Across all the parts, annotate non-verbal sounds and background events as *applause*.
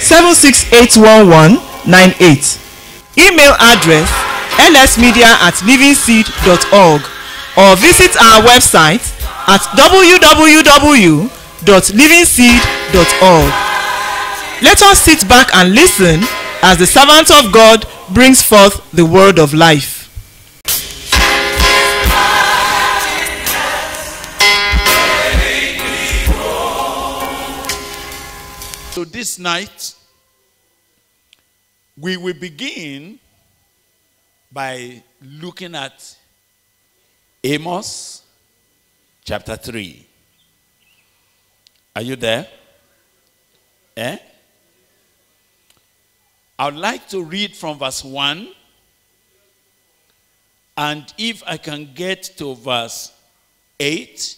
03636 59 0703 7681198. Email address lsmedia at livingseed.org or visit our website at www.livingseed.org. Let us sit back and listen as the servant of God brings forth the word of life. This night, we will begin by looking at Amos chapter 3. Are you there? Eh? I would like to read from verse 1. And if I can get to verse 8,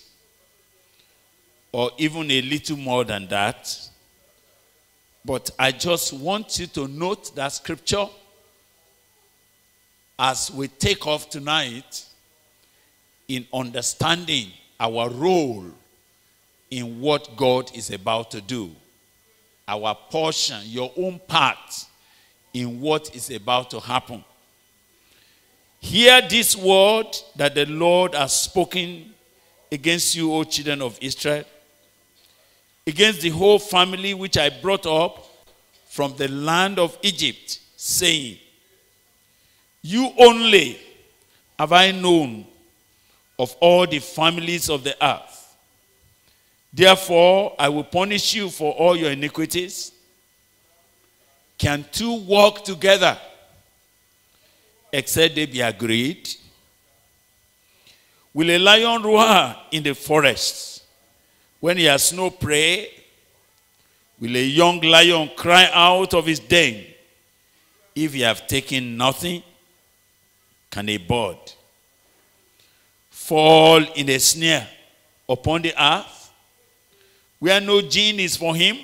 or even a little more than that, but I just want you to note that scripture as we take off tonight in understanding our role in what God is about to do. Our portion, your own part in what is about to happen. Hear this word that the Lord has spoken against you, O children of Israel against the whole family which I brought up from the land of Egypt, saying, You only have I known of all the families of the earth. Therefore, I will punish you for all your iniquities. Can two walk together except they be agreed? Will a lion roar in the forest? When he has no prey, will a young lion cry out of his den? If he have taken nothing, can a bird fall in a snare upon the earth, where no gin is for him?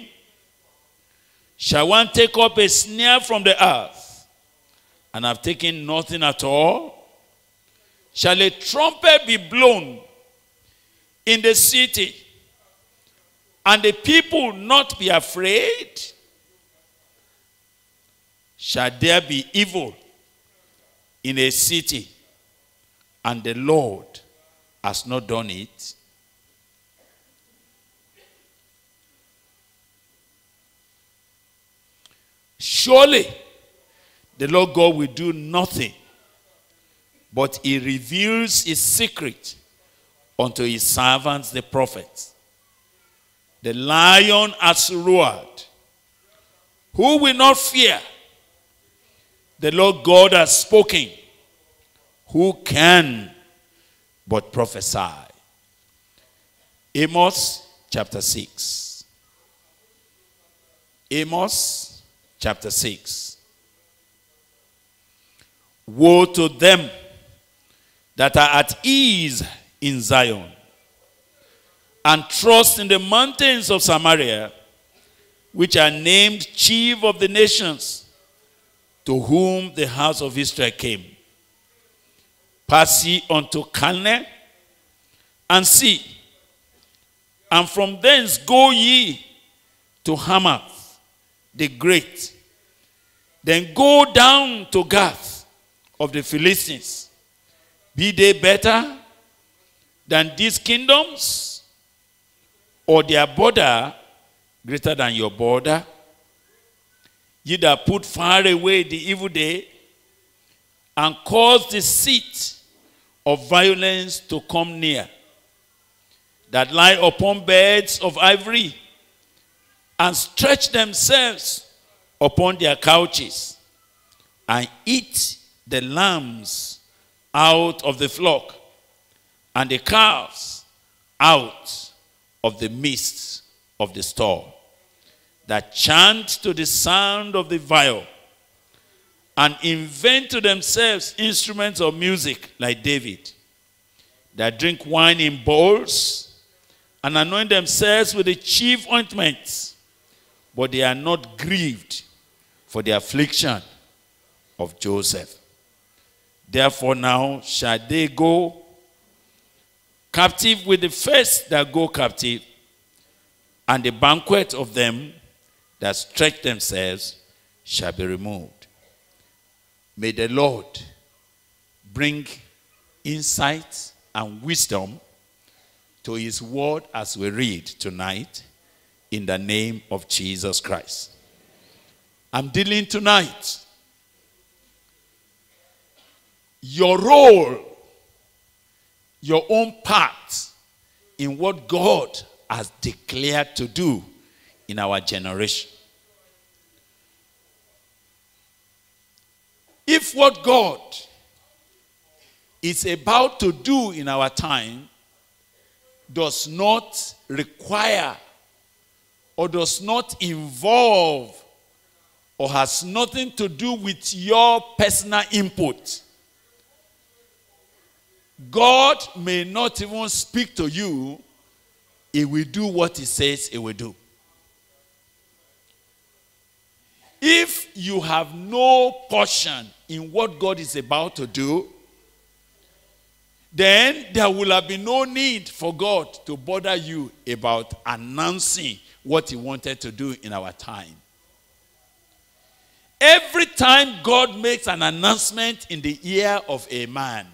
Shall one take up a snare from the earth, and have taken nothing at all? Shall a trumpet be blown in the city? And the people not be afraid? Shall there be evil in a city and the Lord has not done it? Surely the Lord God will do nothing, but he reveals his secret unto his servants, the prophets. The lion has roared. Who will not fear? The Lord God has spoken. Who can but prophesy? Amos chapter 6. Amos chapter 6. Woe to them that are at ease in Zion and trust in the mountains of Samaria, which are named chief of the nations, to whom the house of Israel came. Pass ye unto Calneh and see, and from thence go ye to Hamath the great. Then go down to Gath of the Philistines. Be they better than these kingdoms? Or their border greater than your border? Ye that put far away the evil day and cause the seat of violence to come near, that lie upon beds of ivory and stretch themselves upon their couches and eat the lambs out of the flock and the calves out of the midst of the storm, that chant to the sound of the viol and invent to themselves instruments of music like David, that drink wine in bowls and anoint themselves with the chief ointments, but they are not grieved for the affliction of Joseph. Therefore, now shall they go captive with the first that go captive, and the banquet of them that stretch themselves shall be removed. May the Lord bring insight and wisdom to his word as we read tonight in the name of Jesus Christ. I'm dealing tonight your role, your own part in what God has declared to do in our generation. If what God is about to do in our time does not require or does not involve or has nothing to do with your personal input, God may not even speak to you, He will do what He says He will do. If you have no portion in what God is about to do, then there will have been no need for God to bother you about announcing what He wanted to do in our time. Every time God makes an announcement in the ear of a man,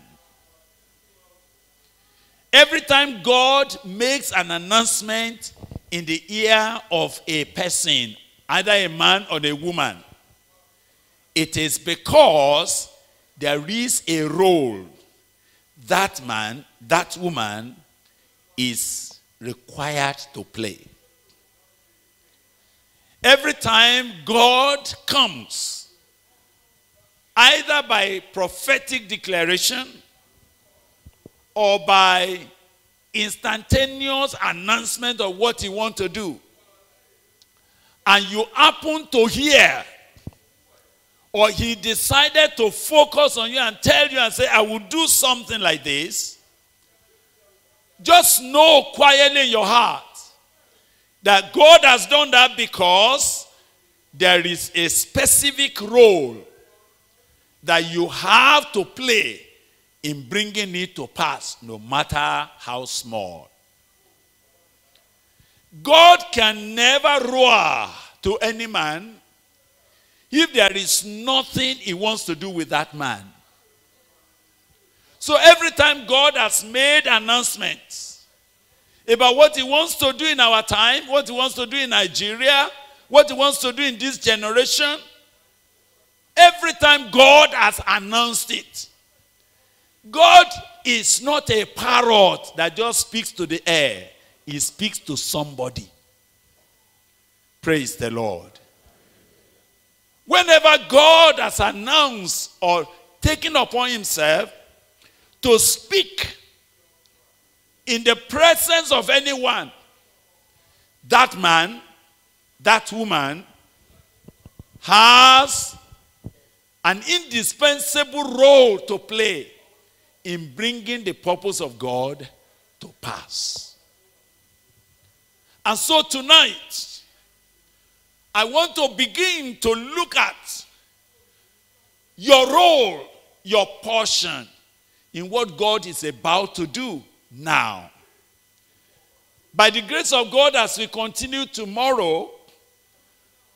every time God makes an announcement in the ear of a person, either a man or a woman, it is because there is a role that man, that woman is required to play. Every time God comes, either by prophetic declaration or by instantaneous announcement of what he want to do, and you happen to hear, or he decided to focus on you and tell you and say, I will do something like this, just know quietly in your heart that God has done that because there is a specific role that you have to play in bringing it to pass, no matter how small. God can never roar to any man if there is nothing he wants to do with that man. So every time God has made announcements, about what he wants to do in our time, what he wants to do in Nigeria, what he wants to do in this generation. Every time God has announced it, God is not a parrot that just speaks to the air, he speaks to somebody. Praise the Lord. Whenever God has announced or taken upon himself to speak in the presence of anyone, that man, that woman has an indispensable role to play in bringing the purpose of God to pass. And so tonight, I want to begin to look at your role, your portion in what God is about to do now. By the grace of God, as we continue tomorrow,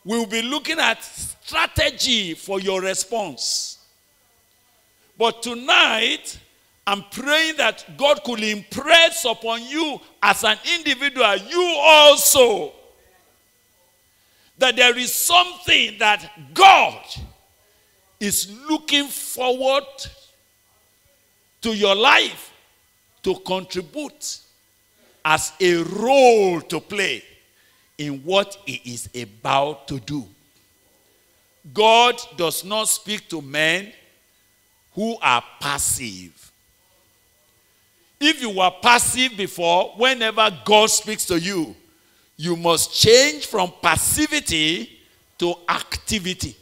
we'll be looking at strategy for your response. But tonight, I'm praying that God could impress upon you as an individual, you also, that there is something that God is looking forward to your life to contribute as a role to play in what he is about to do. God does not speak to men who are passive. If you were passive before, whenever God speaks to you, you must change from passivity to activity.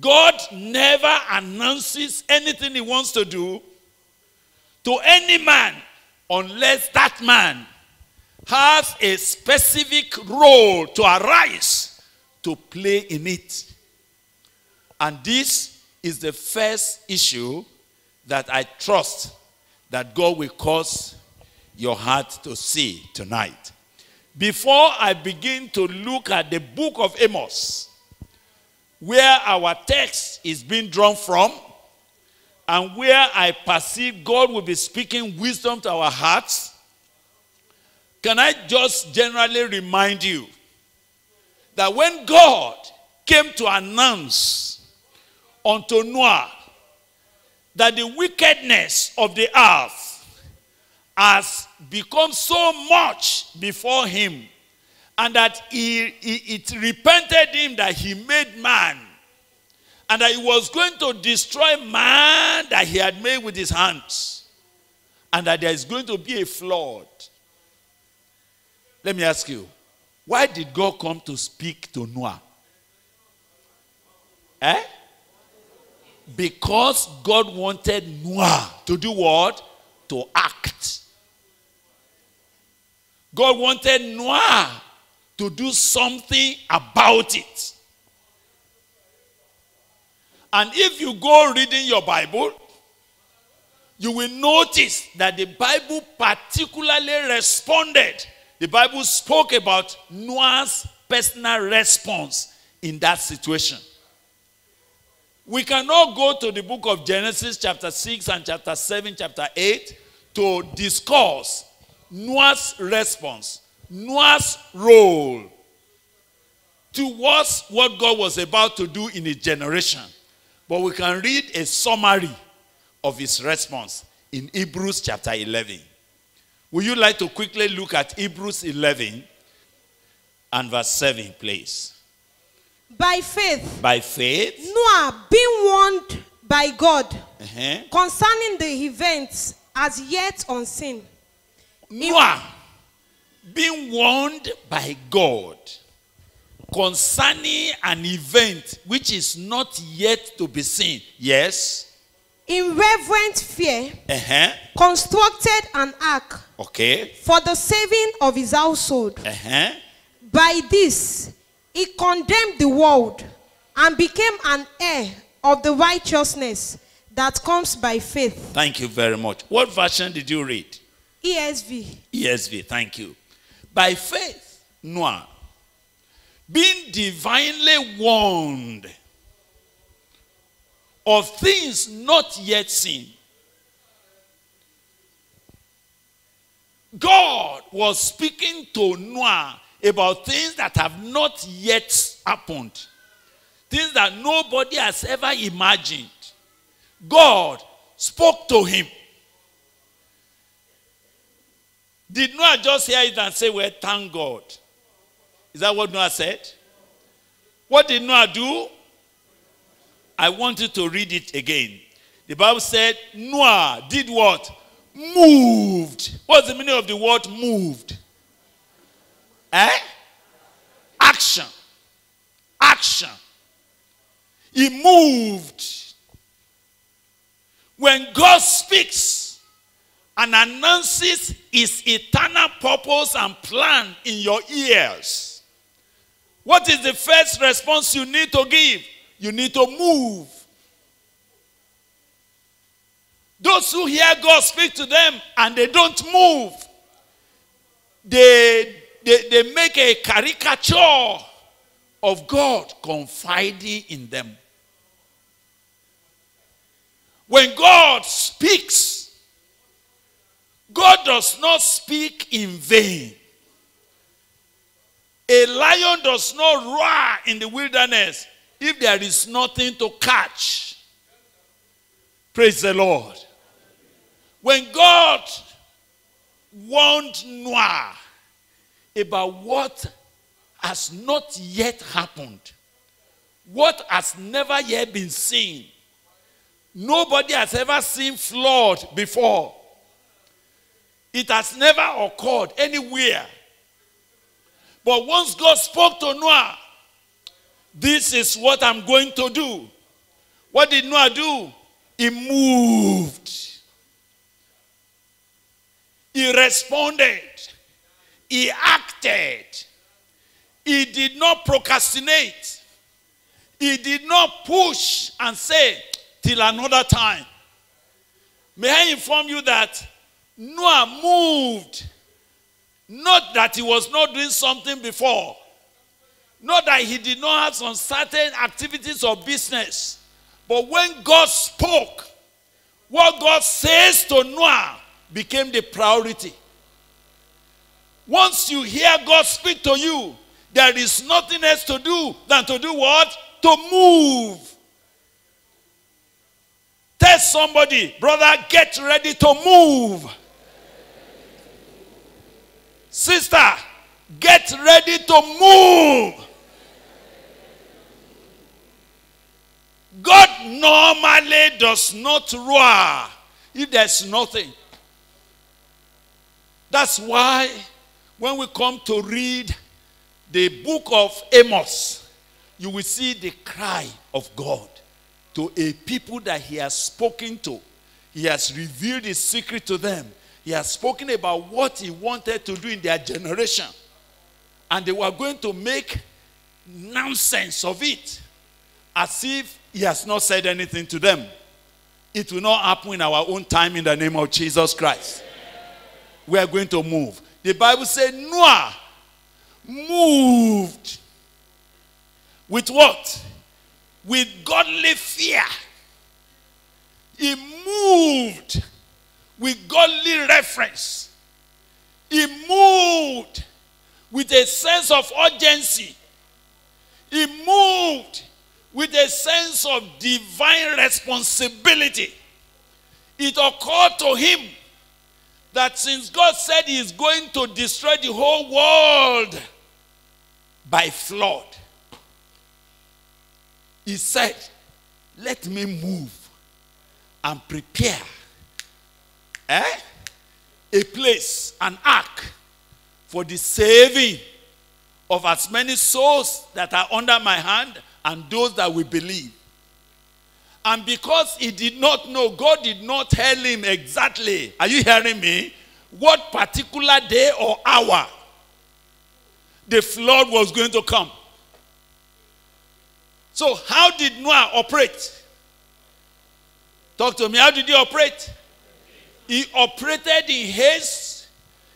God never announces anything he wants to do to any man unless that man has a specific role to arise to play in it. And this is the first issue that I trust that God will cause your heart to see tonight. Before I begin to look at the book of Amos, where our text is being drawn from, and where I perceive God will be speaking wisdom to our hearts, can I just generally remind you that when God came to announce unto Noah that the wickedness of the earth has become so much before him and that he, he, it repented him that he made man and that he was going to destroy man that he had made with his hands and that there is going to be a flood. Let me ask you why did god come to speak to noah? Eh because god wanted noah to do what to act god wanted noah to do something about it. And if you go reading your Bible, you will notice that the Bible particularly responded. The Bible spoke about Noah's personal response in that situation. We cannot go to the book of Genesis, chapter 6 and chapter 7, chapter 8, to discuss Noah's response, Noah's role towards what God was about to do in his generation. But we can read a summary of his response in Hebrews chapter 11. Would you like to quickly look at Hebrews 11 and verse 7, please? By faith, By faith, Noah, being warned by God uh-huh, concerning the events as yet unseen, Noah being warned by God concerning an event which is not yet to be seen. Yes. in reverent fear, Uh-huh. constructed an ark Okay. for the saving of his household. Uh-huh. By this, he condemned the world and became an heir of the righteousness that comes by faith. Thank you very much. What version did you read? ESV. ESV. Thank you. By faith, Noah, being divinely warned of things not yet seen, God was speaking to Noah about things that have not yet happened, things that nobody has ever imagined. God spoke to him. Did Noah just hear it and say, Well, thank God? Is that what Noah said? What did Noah do? I want you to read it again. The Bible said Noah did what? Moved. What's the meaning of the word moved? Eh? Action. Action. He moved. When God speaks and announces his eternal purpose and plan in your ears, what is the first response you need to give? You need to move. Those who hear God speak to them and they don't move, they, they, they make a caricature of God confiding in them. When God speaks, God does not speak in vain. A lion does not roar in the wilderness if there is nothing to catch. Praise the Lord. When God warned Noah about what has not yet happened, what has never yet been seen, nobody has ever seen flood before. It has never occurred anywhere. But once God spoke to Noah, this is what I'm going to do. What did Noah do? He moved. He responded. He acted. He did not procrastinate. He did not push and say, till another time. May I inform you that Noah moved. Not that he was not doing something before. Not that he did not have some certain activities or business. But when God spoke, what God says to Noah became the priority. Once you hear God speak to you, there is nothing else to do than to do what? To move. Tell somebody, brother, get ready to move. Sister, get ready to move. God normally does not roar if there's nothing. That's why when we come to read the book of Amos, you will see the cry of God to a people that he has spoken to. He has revealed his secret to them. He has spoken about what he wanted to do in their generation. And they were going to make nonsense of it as if he has not said anything to them. It will not happen in our own time in the name of Jesus Christ. We are going to move. The Bible said Noah moved with what? With godly fear. He moved with godly reference. He moved with a sense of urgency. He moved with a sense of divine responsibility. It occurred to him that since God said he is going to destroy the whole world by flood, he said, Let me move and prepare eh, a place, an ark, for the saving of as many souls that are under my hand and those that will believe. And because he did not know, God did not tell him exactly, are you hearing me? What particular day or hour the flood was going to come. So, how did Noah operate? Talk to me. How did he operate? He operated in haste,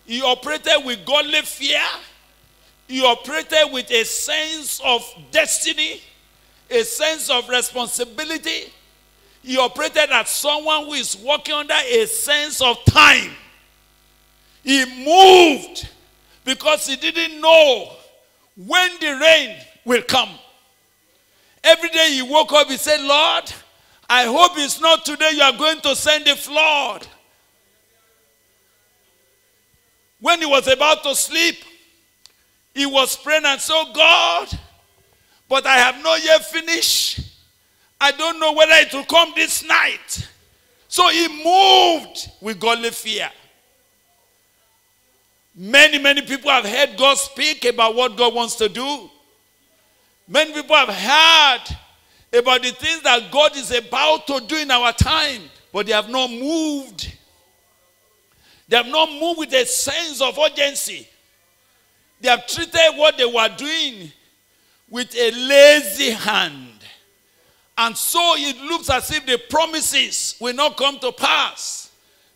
he operated with godly fear, he operated with a sense of destiny, a sense of responsibility. He operated as someone who is working under a sense of time. He moved because he didn't know when the rain will come. Every day he woke up, he said, Lord, I hope it's not today you are going to send a flood. When he was about to sleep, he was praying and so oh God, but I have not yet finished. I don't know whether it will come this night. So he moved with godly fear. Many, many people have heard God speak about what God wants to do. Many people have heard about the things that God is about to do in our time, but they have not moved. They have not moved with a sense of urgency. They have treated what they were doing with a lazy hand. And so it looks as if the promises will not come to pass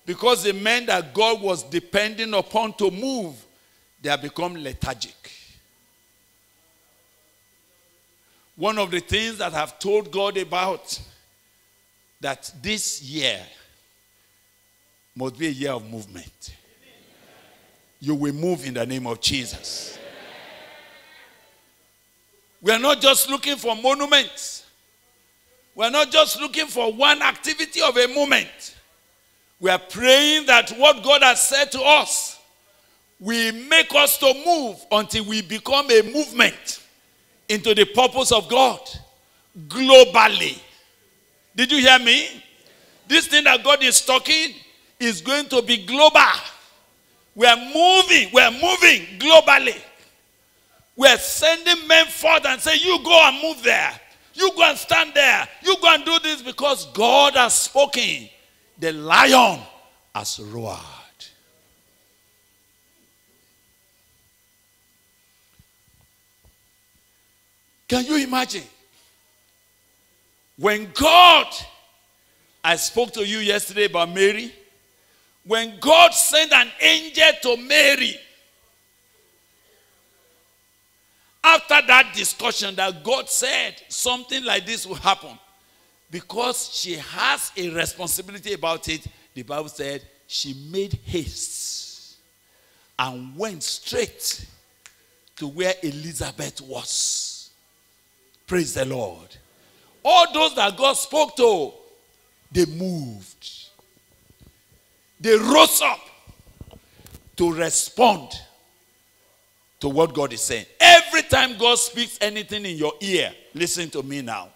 because the men that God was depending upon to move, they have become lethargic. One of the things that I've told God about that this year must be a year of movement. You will move in the name of Jesus. We are not just looking for monuments. We are not just looking for one activity of a moment. We are praying that what God has said to us will make us to move until we become a movement into the purpose of God globally. Did you hear me? This thing that God is talking is going to be global. We are moving, we are moving globally. We are sending men forth and say, You go and move there. You go and stand there. You go and do this because God has spoken. The lion has roared. Can you imagine? When God, I spoke to you yesterday about Mary. When God sent an angel to Mary, after that discussion, that God said something like this will happen, because she has a responsibility about it, the Bible said she made haste and went straight to where Elizabeth was. Praise the Lord. All those that God spoke to, they moved. They rose up to respond to what God is saying. Every time God speaks anything in your ear, listen to me now.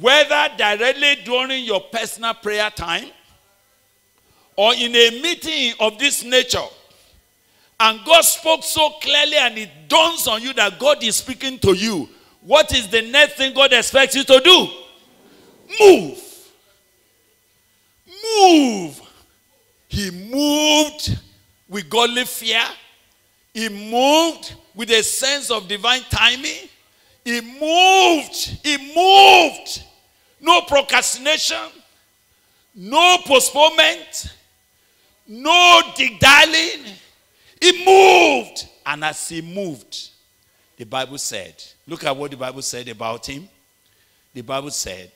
Whether directly during your personal prayer time or in a meeting of this nature, and God spoke so clearly and it dawns on you that God is speaking to you, what is the next thing God expects you to do? Move. Move. He moved with godly fear. He moved with a sense of divine timing. He moved. He moved. No procrastination. No postponement. No diddling. He moved. And as he moved, the Bible said, look at what the Bible said about him. The Bible said,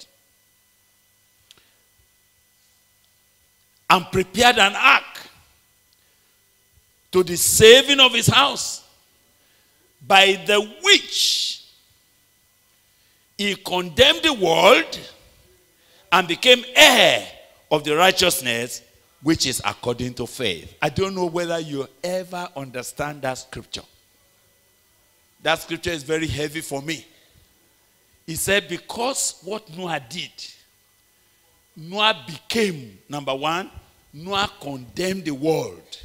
and prepared an ark to the saving of his house, by the which he condemned the world and became heir of the righteousness which is according to faith. I don't know whether you ever understand that scripture. That scripture is very heavy for me. He said, because what Noah did, Noah became, number one, Noah condemned the world.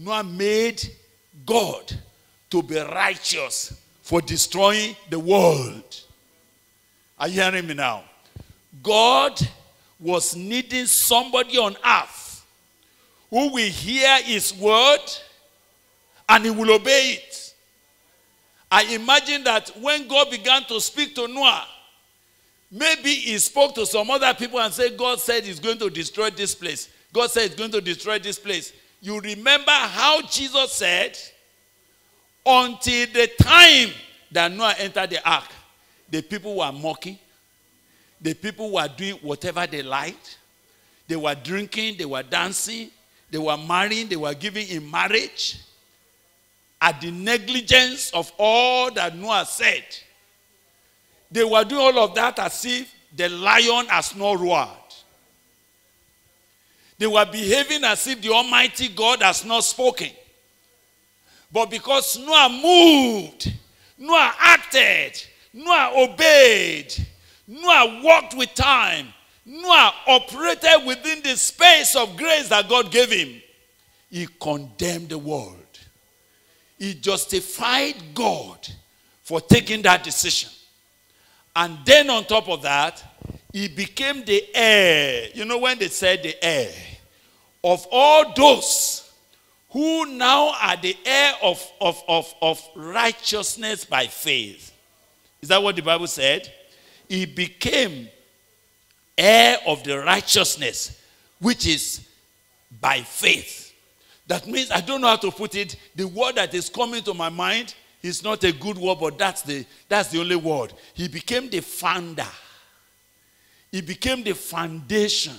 Noah made God to be righteous for destroying the world. Are you hearing me now? God was needing somebody on earth who will hear his word and he will obey it. I imagine that when God began to speak to Noah, maybe he spoke to some other people and said, God said he's going to destroy this place. God said he's going to destroy this place. You remember how Jesus said, until the time that Noah entered the ark, the people were mocking. The people were doing whatever they liked. They were drinking, they were dancing, they were marrying, they were giving in marriage. At the negligence of all that Noah said, they were doing all of that as if the lion has no roared. They were behaving as if the Almighty God has not spoken. But because Noah moved, Noah acted, Noah obeyed, Noah walked with time, Noah operated within the space of grace that God gave him. He condemned the world. He justified God for taking that decision. And then on top of that, he became the heir. You know when they said the heir of all those who now are the heir of, of, of, of righteousness by faith. Is that what the Bible said? He became heir of the righteousness which is by faith. That means I don't know how to put it. The word that is coming to my mind is not a good word, but that's the that's the only word. He became the founder. He became the foundation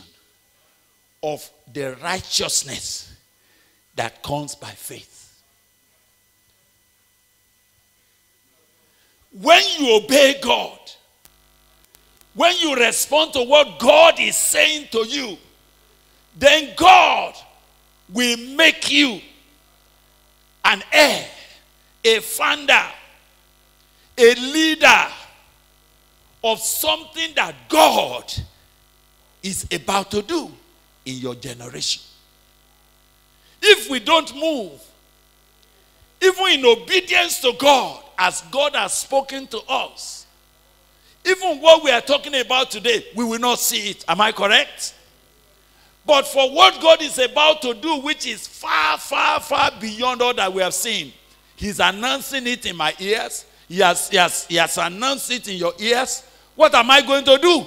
of the righteousness that comes by faith. When you obey God, when you respond to what God is saying to you, then God will make you an heir, a founder, a leader of something that God is about to do in your generation. if we don't move, even in obedience to God, as God has spoken to us, even what we are talking about today, we will not see it. Am I correct? But for what God is about to do, which is far, far, far beyond all that we have seen, He's announcing it in my ears. He has, he has, he has announced it in your ears. What am I going to do?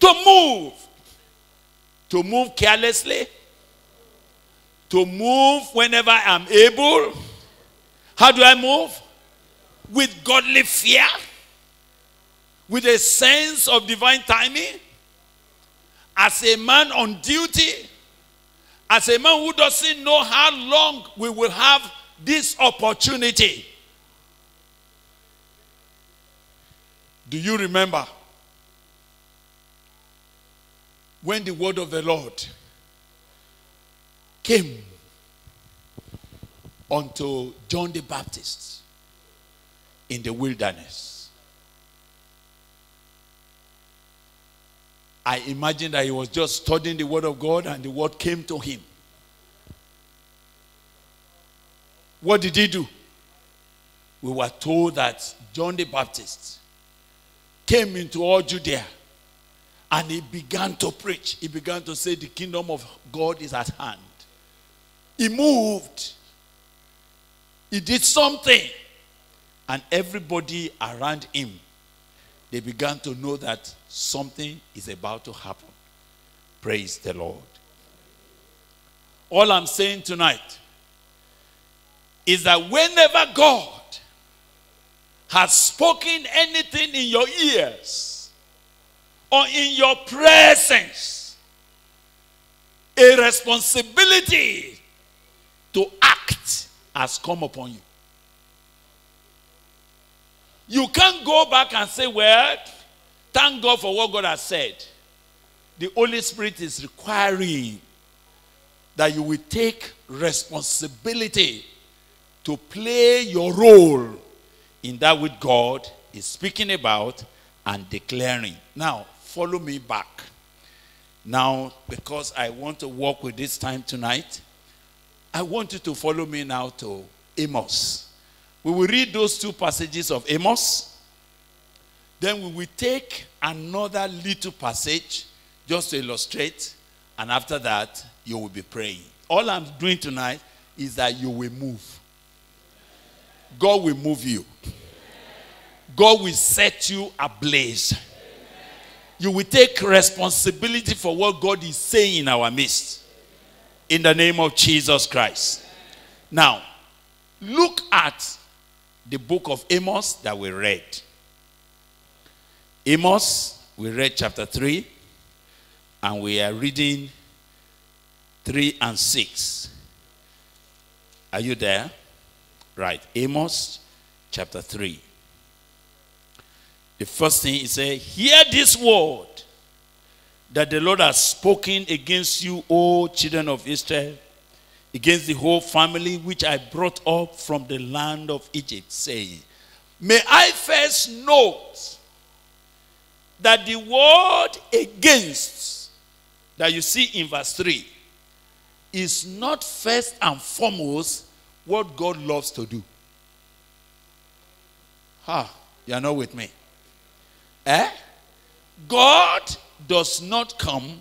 To move. To move carelessly. To move whenever I'm able. How do I move? With godly fear. With a sense of divine timing as a man on duty, as a man who doesn't know how long we will have this opportunity. Do you remember when the word of the Lord came unto John the Baptist in the wilderness? I imagine that he was just studying the word of God and the word came to him. What did he do? We were told that John the Baptist came into all Judea and he began to preach. He began to say, The kingdom of God is at hand. He moved, he did something, and everybody around him they began to know that something is about to happen. Praise the Lord. All I'm saying tonight is that whenever God has spoken anything in your ears or in your presence, a responsibility to act has come upon you. You can't go back and say, well, thank God for what God has said. The Holy Spirit is requiring that you will take responsibility to play your role in that which God is speaking about and declaring. Now, follow me back. Now, because I want to walk with this time tonight, I want you to follow me now to Amos. We will read those two passages of Amos. Then we will take another little passage just to illustrate. And after that, you will be praying. All I'm doing tonight is that you will move. God will move you. God will set you ablaze. You will take responsibility for what God is saying in our midst. In the name of Jesus Christ. Now, look at the book of Amos that we read. Amos, we read chapter 3, and we are reading 3 and 6. Are you there? Right. Amos chapter 3. The first thing he said, Hear this word that the Lord has spoken against you, O children of Israel against the whole family which I brought up from the land of Egypt, saying, May I first note that the word against that you see in verse 3 is not first and foremost what God loves to do. Ha, you are not with me. Eh? God does not come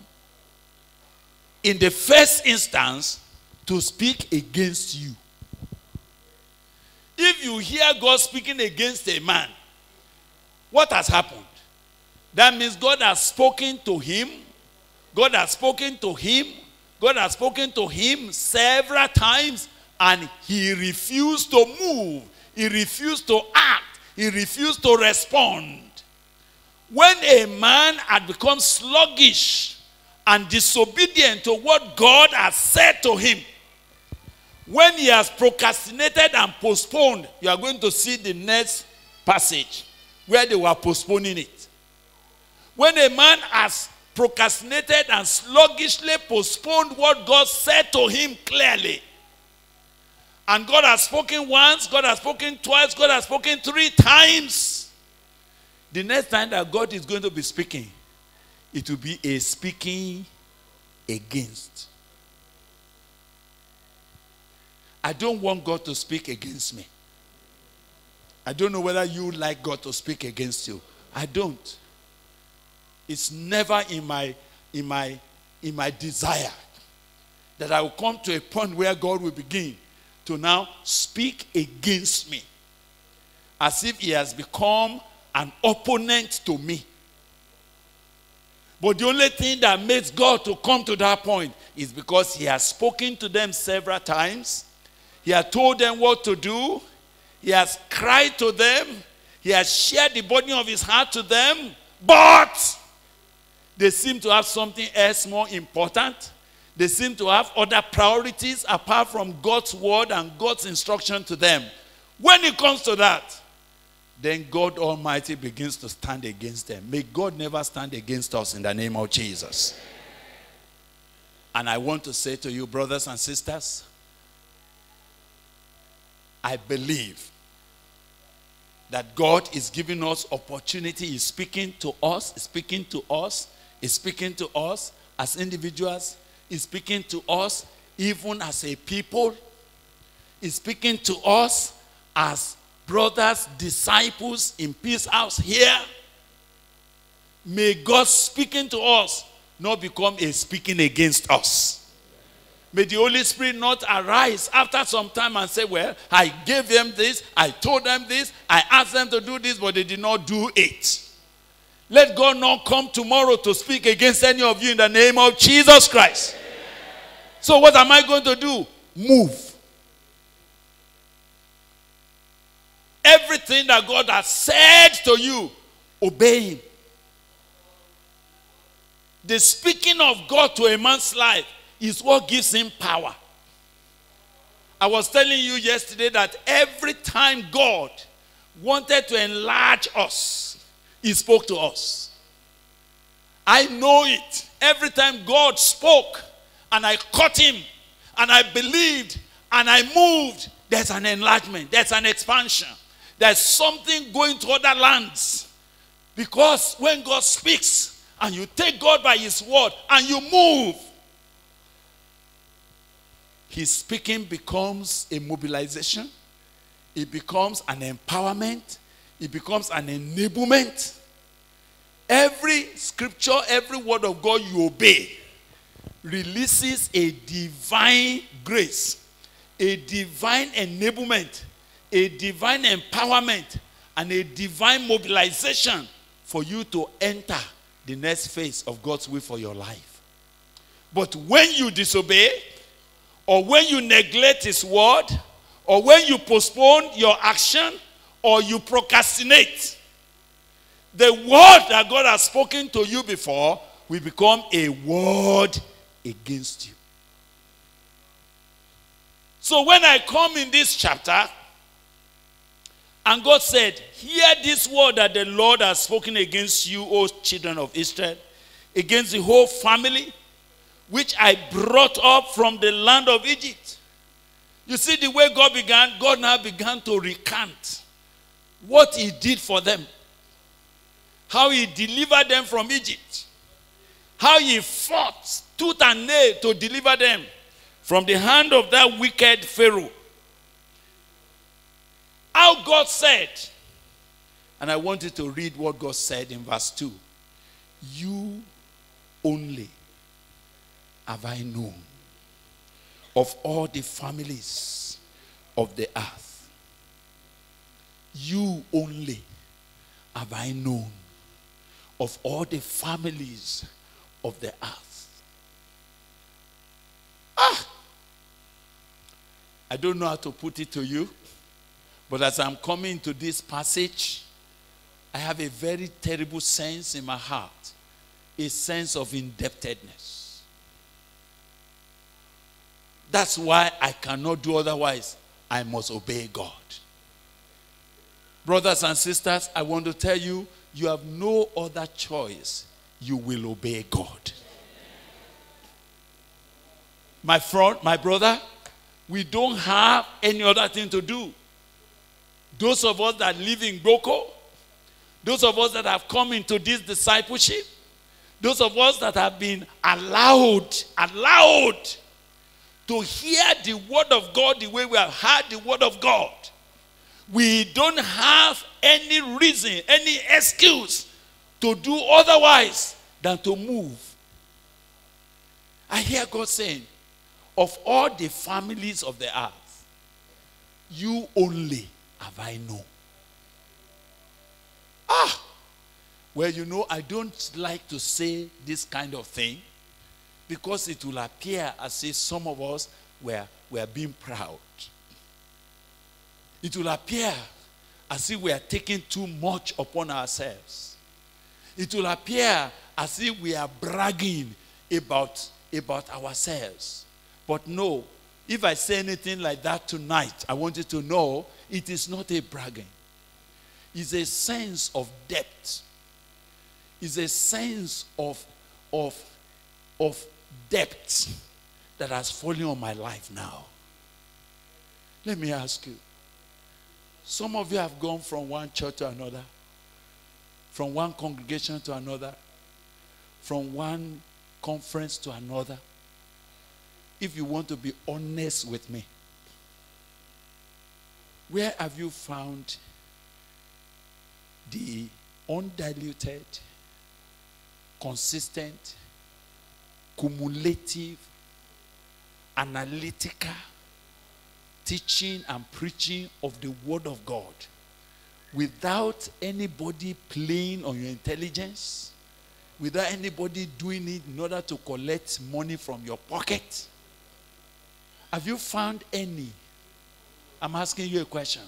in the first instance to speak against you. If you hear God speaking against a man, what has happened? That means God has spoken to him. God has spoken to him. God has spoken to him several times and he refused to move. He refused to act. He refused to respond. When a man had become sluggish and disobedient to what God has said to him, when he has procrastinated and postponed, you are going to see the next passage where they were postponing it. When a man has procrastinated and sluggishly postponed what God said to him clearly, and God has spoken once, God has spoken twice, God has spoken three times. The next time that God is going to be speaking, it will be a speaking against. I don't want God to speak against me. I don't know whether you like God to speak against you. I don't. It's never in my in my in my desire that I will come to a point where God will begin to now speak against me as if he has become an opponent to me. But the only thing that makes God to come to that point is because he has spoken to them several times. He has told them what to do. He has cried to them. He has shared the burden of his heart to them. But they seem to have something else more important. They seem to have other priorities apart from God's word and God's instruction to them. When it comes to that, then God Almighty begins to stand against them. May God never stand against us in the name of Jesus. And I want to say to you, brothers and sisters, I believe that God is giving us opportunity, He's speaking to us, speaking to us, He's speaking to us as individuals, He's speaking to us even as a people, He's speaking to us as brothers, disciples in Peace House here. May God speaking to us not become a speaking against us. May the Holy Spirit not arise after some time and say, Well, I gave them this, I told them this, I asked them to do this, but they did not do it. Let God not come tomorrow to speak against any of you in the name of Jesus Christ. So, what am I going to do? Move. Everything that God has said to you, obey Him. The speaking of God to a man's life is what gives him power. I was telling you yesterday that every time God wanted to enlarge us, He spoke to us. I know it. Every time God spoke and I caught Him and I believed and I moved, there's an enlargement, there's an expansion, there's something going to other lands. Because when God speaks and you take God by His word and you move, his speaking becomes a mobilization, it becomes an empowerment, it becomes an enablement. Every scripture, every word of God you obey releases a divine grace, a divine enablement, a divine empowerment, and a divine mobilization for you to enter the next phase of God's will for your life. But when you disobey, or when you neglect his word, or when you postpone your action, or you procrastinate, the word that God has spoken to you before will become a word against you. So when I come in this chapter, and God said, Hear this word that the Lord has spoken against you, O children of Israel, against the whole family which I brought up from the land of Egypt. You see, the way God began, God now began to recant what He did for them, how He delivered them from Egypt, how He fought tooth and nail to deliver them from the hand of that wicked Pharaoh. How God said, and I want you to read what God said in verse 2 You only have I known of all the families of the earth. You only have I known of all the families of the earth. Ah! I don't know how to put it to you, but as I'm coming to this passage, I have a very terrible sense in my heart a sense of indebtedness. That's why I cannot do otherwise. I must obey God. Brothers and sisters, I want to tell you, you have no other choice. You will obey God. My friend, my brother, we don't have any other thing to do. Those of us that live in Gboko, those of us that have come into this discipleship, those of us that have been allowed, allowed to hear the word of God the way we have heard the word of God. We don't have any reason, any excuse to do otherwise than to move. I hear God saying, of all the families of the earth, you only have I known. Ah! Well, you know, I don't like to say this kind of thing because it will appear as if some of us were, were being proud. It will appear as if we are taking too much upon ourselves. It will appear as if we are bragging about, about ourselves. But no, if I say anything like that tonight, I want you to know it is not a bragging. It's a sense of depth. It's a sense of, of, of depth that has fallen on my life now. Let me ask you. Some of you have gone from one church to another, from one congregation to another, from one conference to another. If you want to be honest with me, where have you found the undiluted, consistent, cumulative, analytical teaching and preaching of the Word of God without anybody playing on your intelligence, without anybody doing it in order to collect money from your pocket? Have you found any? I'm asking you a question.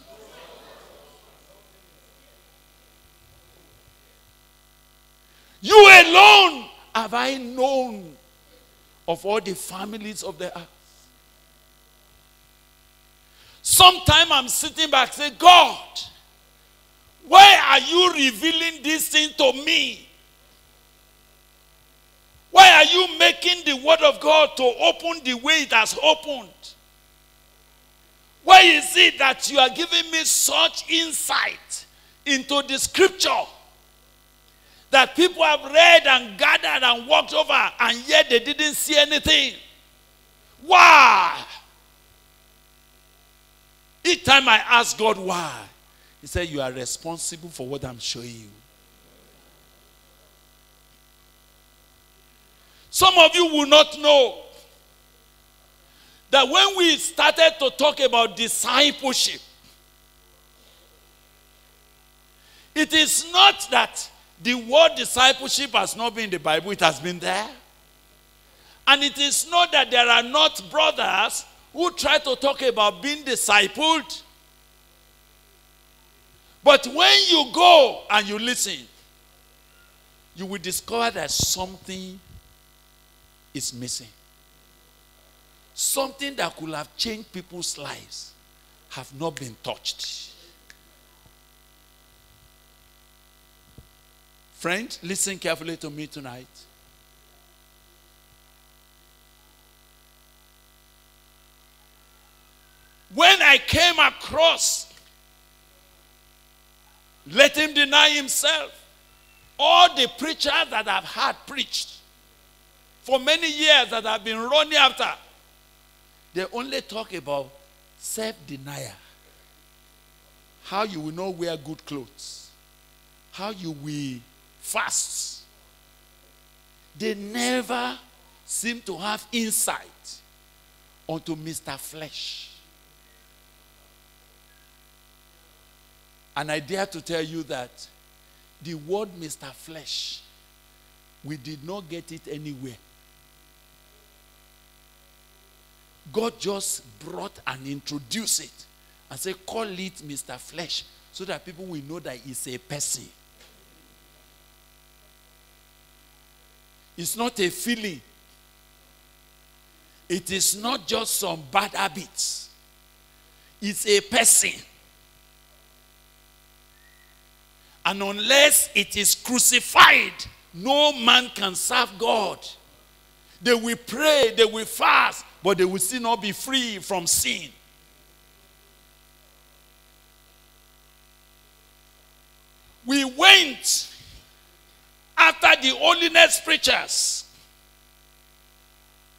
You alone have I known of all the families of the earth. Sometime I'm sitting back say, God, why are you revealing this thing to me? Why are you making the word of God to open the way it has opened? Why is it that you are giving me such insight into the scripture that people have read and gathered and walked over and yet they didn't see anything? Why? Each time I ask God why, He said, You are responsible for what I'm showing you. Some of you will not know that when we started to talk about discipleship, it is not that the word discipleship has not been in the Bible, it has been there. And it is not that there are not brothers who try to talk about being discipled. But when you go and you listen, you will discover that something is missing. Something that could have changed people's lives have not been touched. Friend, listen carefully to me tonight. When I came across, let him deny himself. All the preachers that I've had preached for many years that I've been running after, they only talk about self denial. How you will not wear good clothes, how you will fast. They never seem to have insight onto Mr. Flesh. And I dare to tell you that the word Mr. Flesh, we did not get it anywhere. God just brought and introduced it and said, call it Mr. Flesh so that people will know that it's a person. It's not a feeling. It is not just some bad habits. It's a person. And unless it is crucified, no man can serve God. They will pray, they will fast, but they will still not be free from sin. We went after the holiness preachers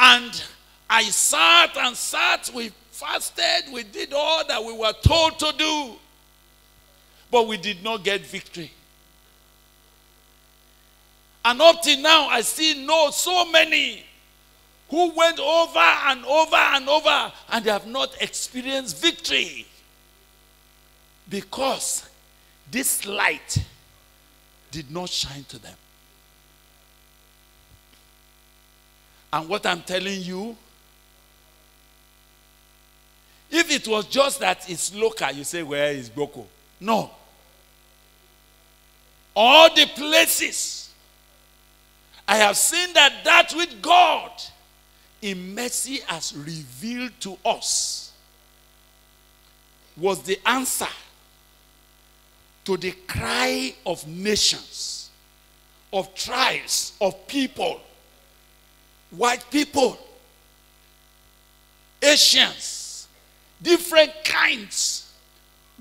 and I sat and sat, we fasted, we did all that we were told to do, but we did not get victory. And up till now, I still know so many who went over and over and over and they have not experienced victory because this light did not shine to them. And what I'm telling you, if it was just that it's local, you say, Where is Gboko? No. All the places I have seen that that with God in mercy has revealed to us was the answer to the cry of nations, of tribes, of people, white people, Asians, different kinds.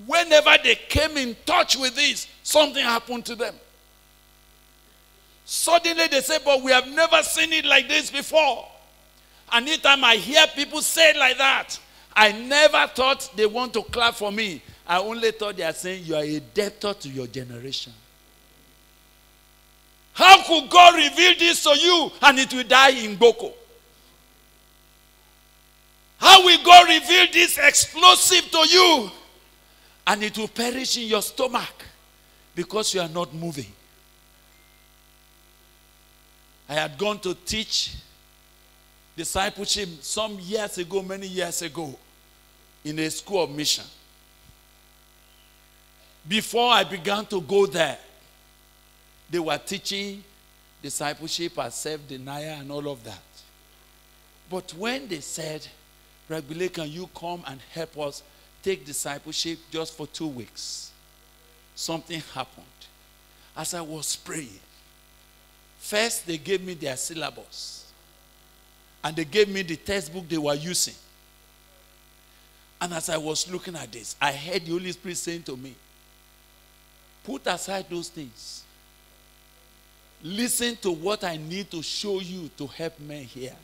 Whenever they came in touch with this, something happened to them. Suddenly they say, But we have never seen it like this before. Anytime I hear people say it like that, I never thought they want to clap for me. I only thought they are saying you are a debtor to your generation. How could God reveal this to you and it will die in Gboko? How will God reveal this explosive to you and it will perish in your stomach because you are not moving? I had gone to teach discipleship some years ago, many years ago, in a school of mission. Before I began to go there, they were teaching discipleship and self denial and all of that. But when they said, Rabbi, can you come and help us take discipleship just for two weeks? Something happened. As I was praying, first they gave me their syllabus and they gave me the textbook they were using. And as I was looking at this, I heard the Holy Spirit saying to me, Put aside those things. Listen to what I need to show you to help men here.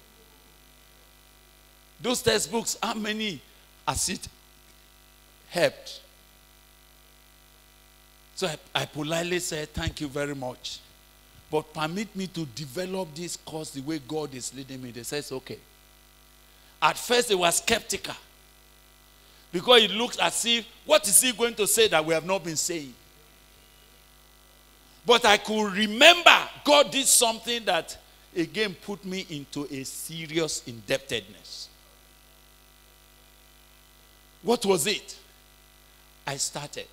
Those textbooks, how many has it helped? So I, I politely said, Thank you very much. But permit me to develop this course the way God is leading me. They says, okay. At first, they were skeptical. Because it looks as if, what is he going to say that we have not been saying? But I could remember God did something that again put me into a serious indebtedness. What was it? I started.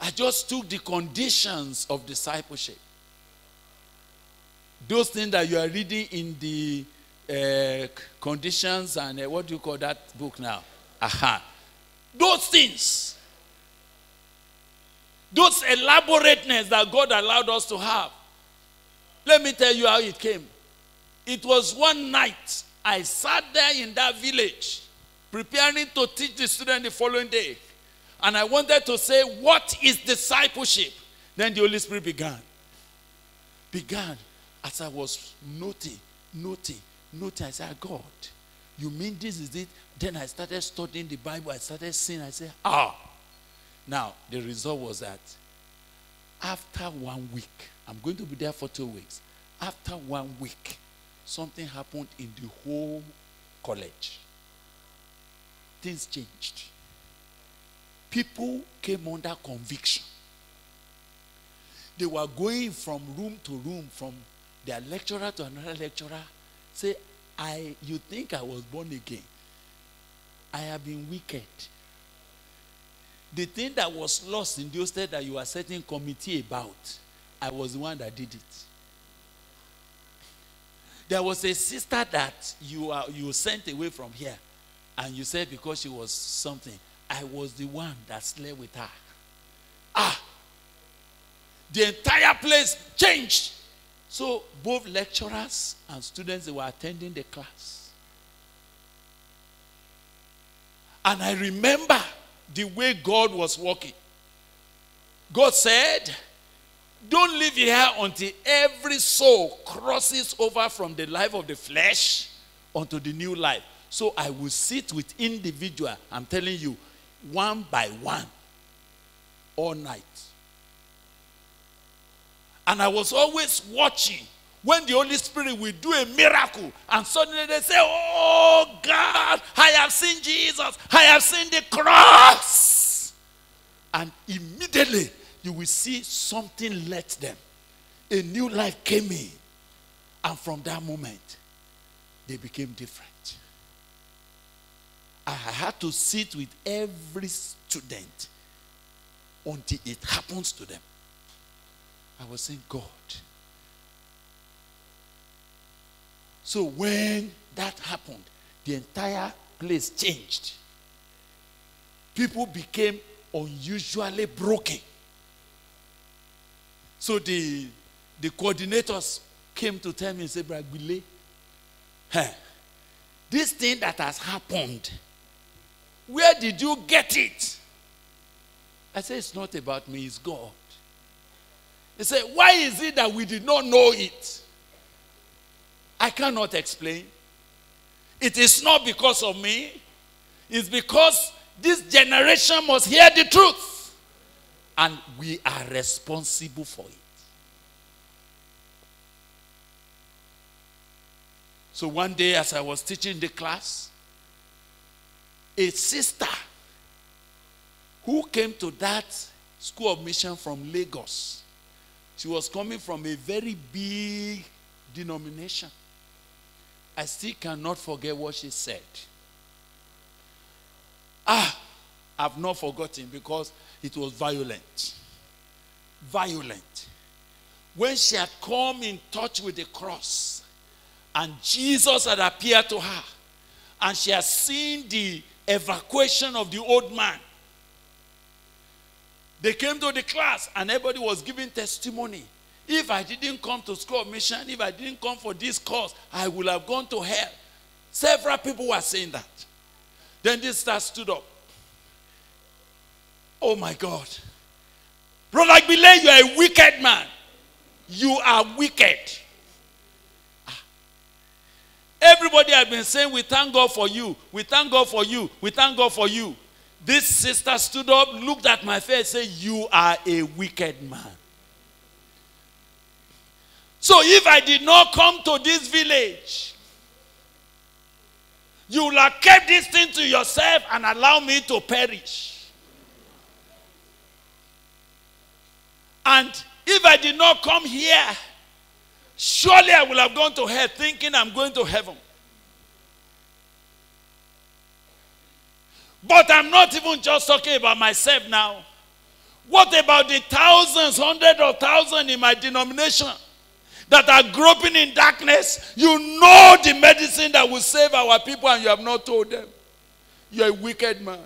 I just took the conditions of discipleship. Those things that you are reading in the uh, conditions and uh, what do you call that book now? Aha. Those things. Those elaborateness that God allowed us to have. Let me tell you how it came. It was one night I sat there in that village preparing to teach the student the following day. And I wanted to say, What is discipleship? Then the Holy Spirit began. Began as I was noting, noting, noting. I said, God, you mean this is it? Then I started studying the Bible. I started seeing. I said, Ah. Now, the result was that after one week, I'm going to be there for two weeks. After one week, something happened in the whole college. Things changed people came under conviction. They were going from room to room, from their lecturer to another lecturer. Say, I you think I was born again. I have been wicked. The thing that was lost in those days that you were setting committee about, I was the one that did it. There was a sister that you are you sent away from here, and you said because she was something. I was the one that slept with her. Ah, the entire place changed. So both lecturers and students they were attending the class. And I remember the way God was working. God said, Don't live here until every soul crosses over from the life of the flesh unto the new life. So I will sit with individual, I'm telling you, one by one, all night. And I was always watching when the Holy Spirit will do a miracle, and suddenly they say, Oh God, I have seen Jesus, I have seen the cross. And immediately you will see something let them. A new life came in. And from that moment, they became different. I had to sit with every student until it happens to them. I was saying, God. So when that happened, the entire place changed. People became unusually broken. So the, the coordinators came to tell me and said, Bragbile, hey, this thing that has happened, where did you get it? I said, It's not about me, it's God. He said, Why is it that we did not know it? I cannot explain. It is not because of me, it's because this generation must hear the truth. And we are responsible for it. So one day, as I was teaching the class, a sister who came to that school of mission from Lagos, she was coming from a very big denomination. I still cannot forget what she said. Ah, I've not forgotten because it was violent. Violent. When she had come in touch with the cross and Jesus had appeared to her and she had seen the evacuation of the old man, they came to the class and everybody was giving testimony. If I didn't come to school mission, if I didn't come for this cause, I would have gone to hell. Several people were saying that. Then this star stood up. Oh my God. Brother Gbile, you are a wicked man. You are wicked. Everybody has been saying, We thank God for you. We thank God for you. We thank God for you. This sister stood up, looked at my face, said, You are a wicked man. So if I did not come to this village, you will have kept this thing to yourself and allow me to perish. And if I did not come here, surely I will have gone to hell thinking I'm going to heaven. But I'm not even just talking about myself now. What about the thousands, hundreds of thousands in my denomination that are groping in darkness? You know the medicine that will save our people and you have not told them. You're a wicked man.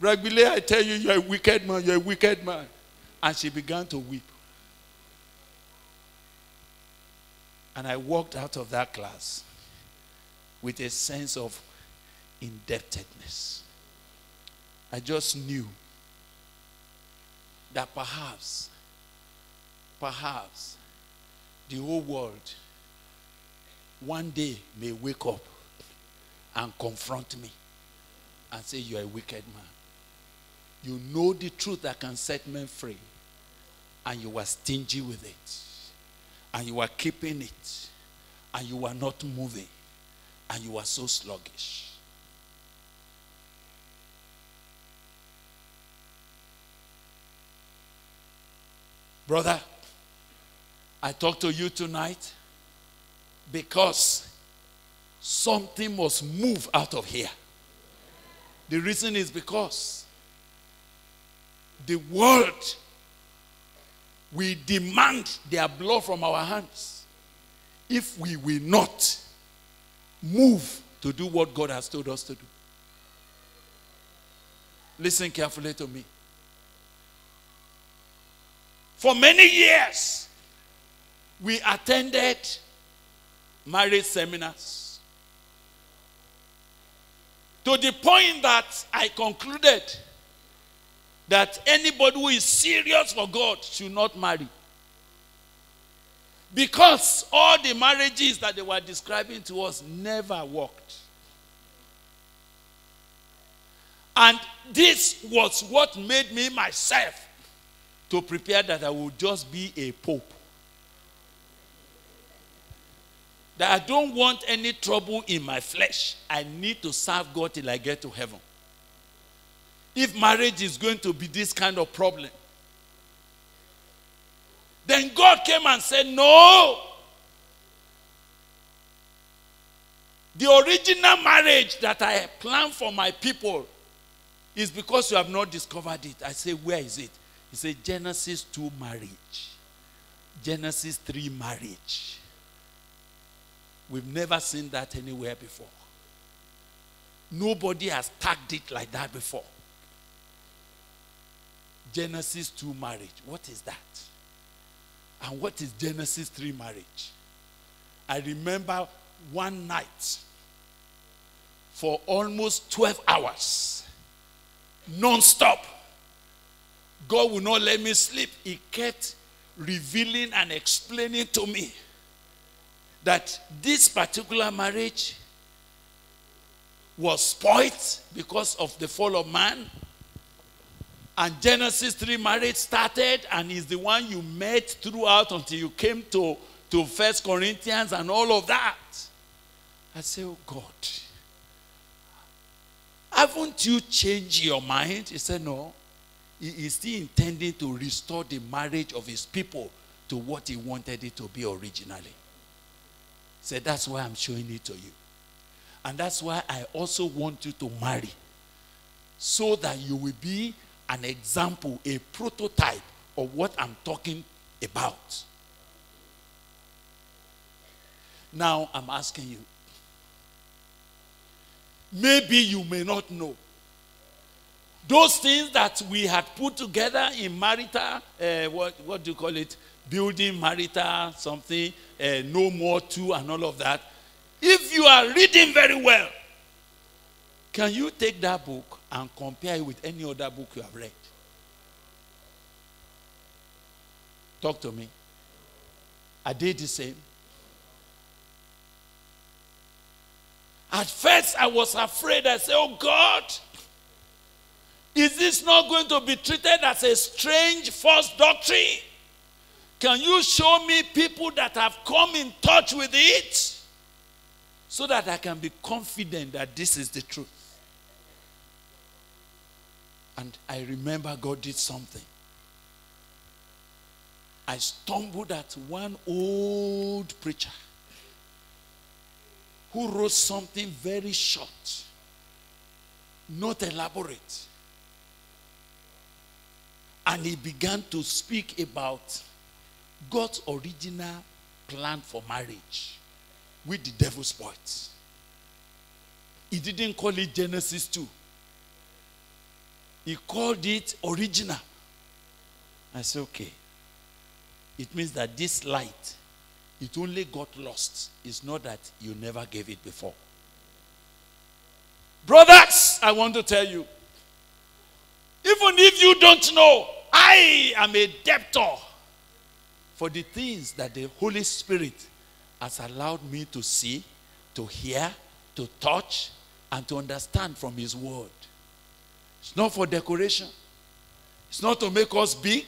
Ragbile, I tell you, you're a wicked man. You're a wicked man. And she began to weep. And I walked out of that class with a sense of indebtedness. I just knew that perhaps, perhaps, the whole world one day may wake up and confront me and say, You're a wicked man. You know the truth that can set men free, and you were stingy with it, and you were keeping it, and you were not moving, and you were so sluggish. Brother, I talk to you tonight because something must move out of here. The reason is because the world will demand their blood from our hands if we will not move to do what God has told us to do. Listen carefully to me. For many years, we attended marriage seminars. To the point that I concluded that anybody who is serious for God should not marry. Because all the marriages that they were describing to us never worked. And this was what made me myself to prepare that I would just be a pope. That I don't want any trouble in my flesh. I need to serve God till I get to heaven. If marriage is going to be this kind of problem, then God came and said, No. The original marriage that I planned for my people is because you have not discovered it. I say, Where is it? He said, Genesis 2 marriage, Genesis 3 marriage. We've never seen that anywhere before. Nobody has tagged it like that before. Genesis 2 marriage. What is that? And what is Genesis 3 marriage? I remember one night for almost 12 hours, non stop. God would not let me sleep. He kept revealing and explaining to me that this particular marriage was spoiled because of the fall of man. And Genesis 3 marriage started and is the one you met throughout until you came to, to First Corinthians and all of that. I say, oh God, haven't you changed your mind? He said, no. He is still intending to restore the marriage of his people to what he wanted it to be originally. He said, that's why I'm showing it to you. And that's why I also want you to marry. So that you will be an example, a prototype of what I'm talking about. Now I'm asking you. Maybe you may not know. Those things that we had put together in marital, uh, what, what do you call it? Building marital, something, uh, no more two, and all of that. If you are reading very well, can you take that book and compare it with any other book you have read? Talk to me. Are they the same? At first, I was afraid. I said, Oh God, is this not going to be treated as a strange false doctrine? Can you show me people that have come in touch with it so that I can be confident that this is the truth? And I remember God did something. I stumbled at one old preacher who wrote something very short, not elaborate. And he began to speak about God's original plan for marriage with the devil's spoils. He didn't call it Genesis 2. He called it original. I said, okay. It means that this light, it only got lost. It's not that you never gave it before. Brothers, I want to tell you, even if you don't know, I am a debtor for the things that the Holy Spirit has allowed me to see, to hear, to touch, and to understand from His Word. It's not for decoration. It's not to make us big.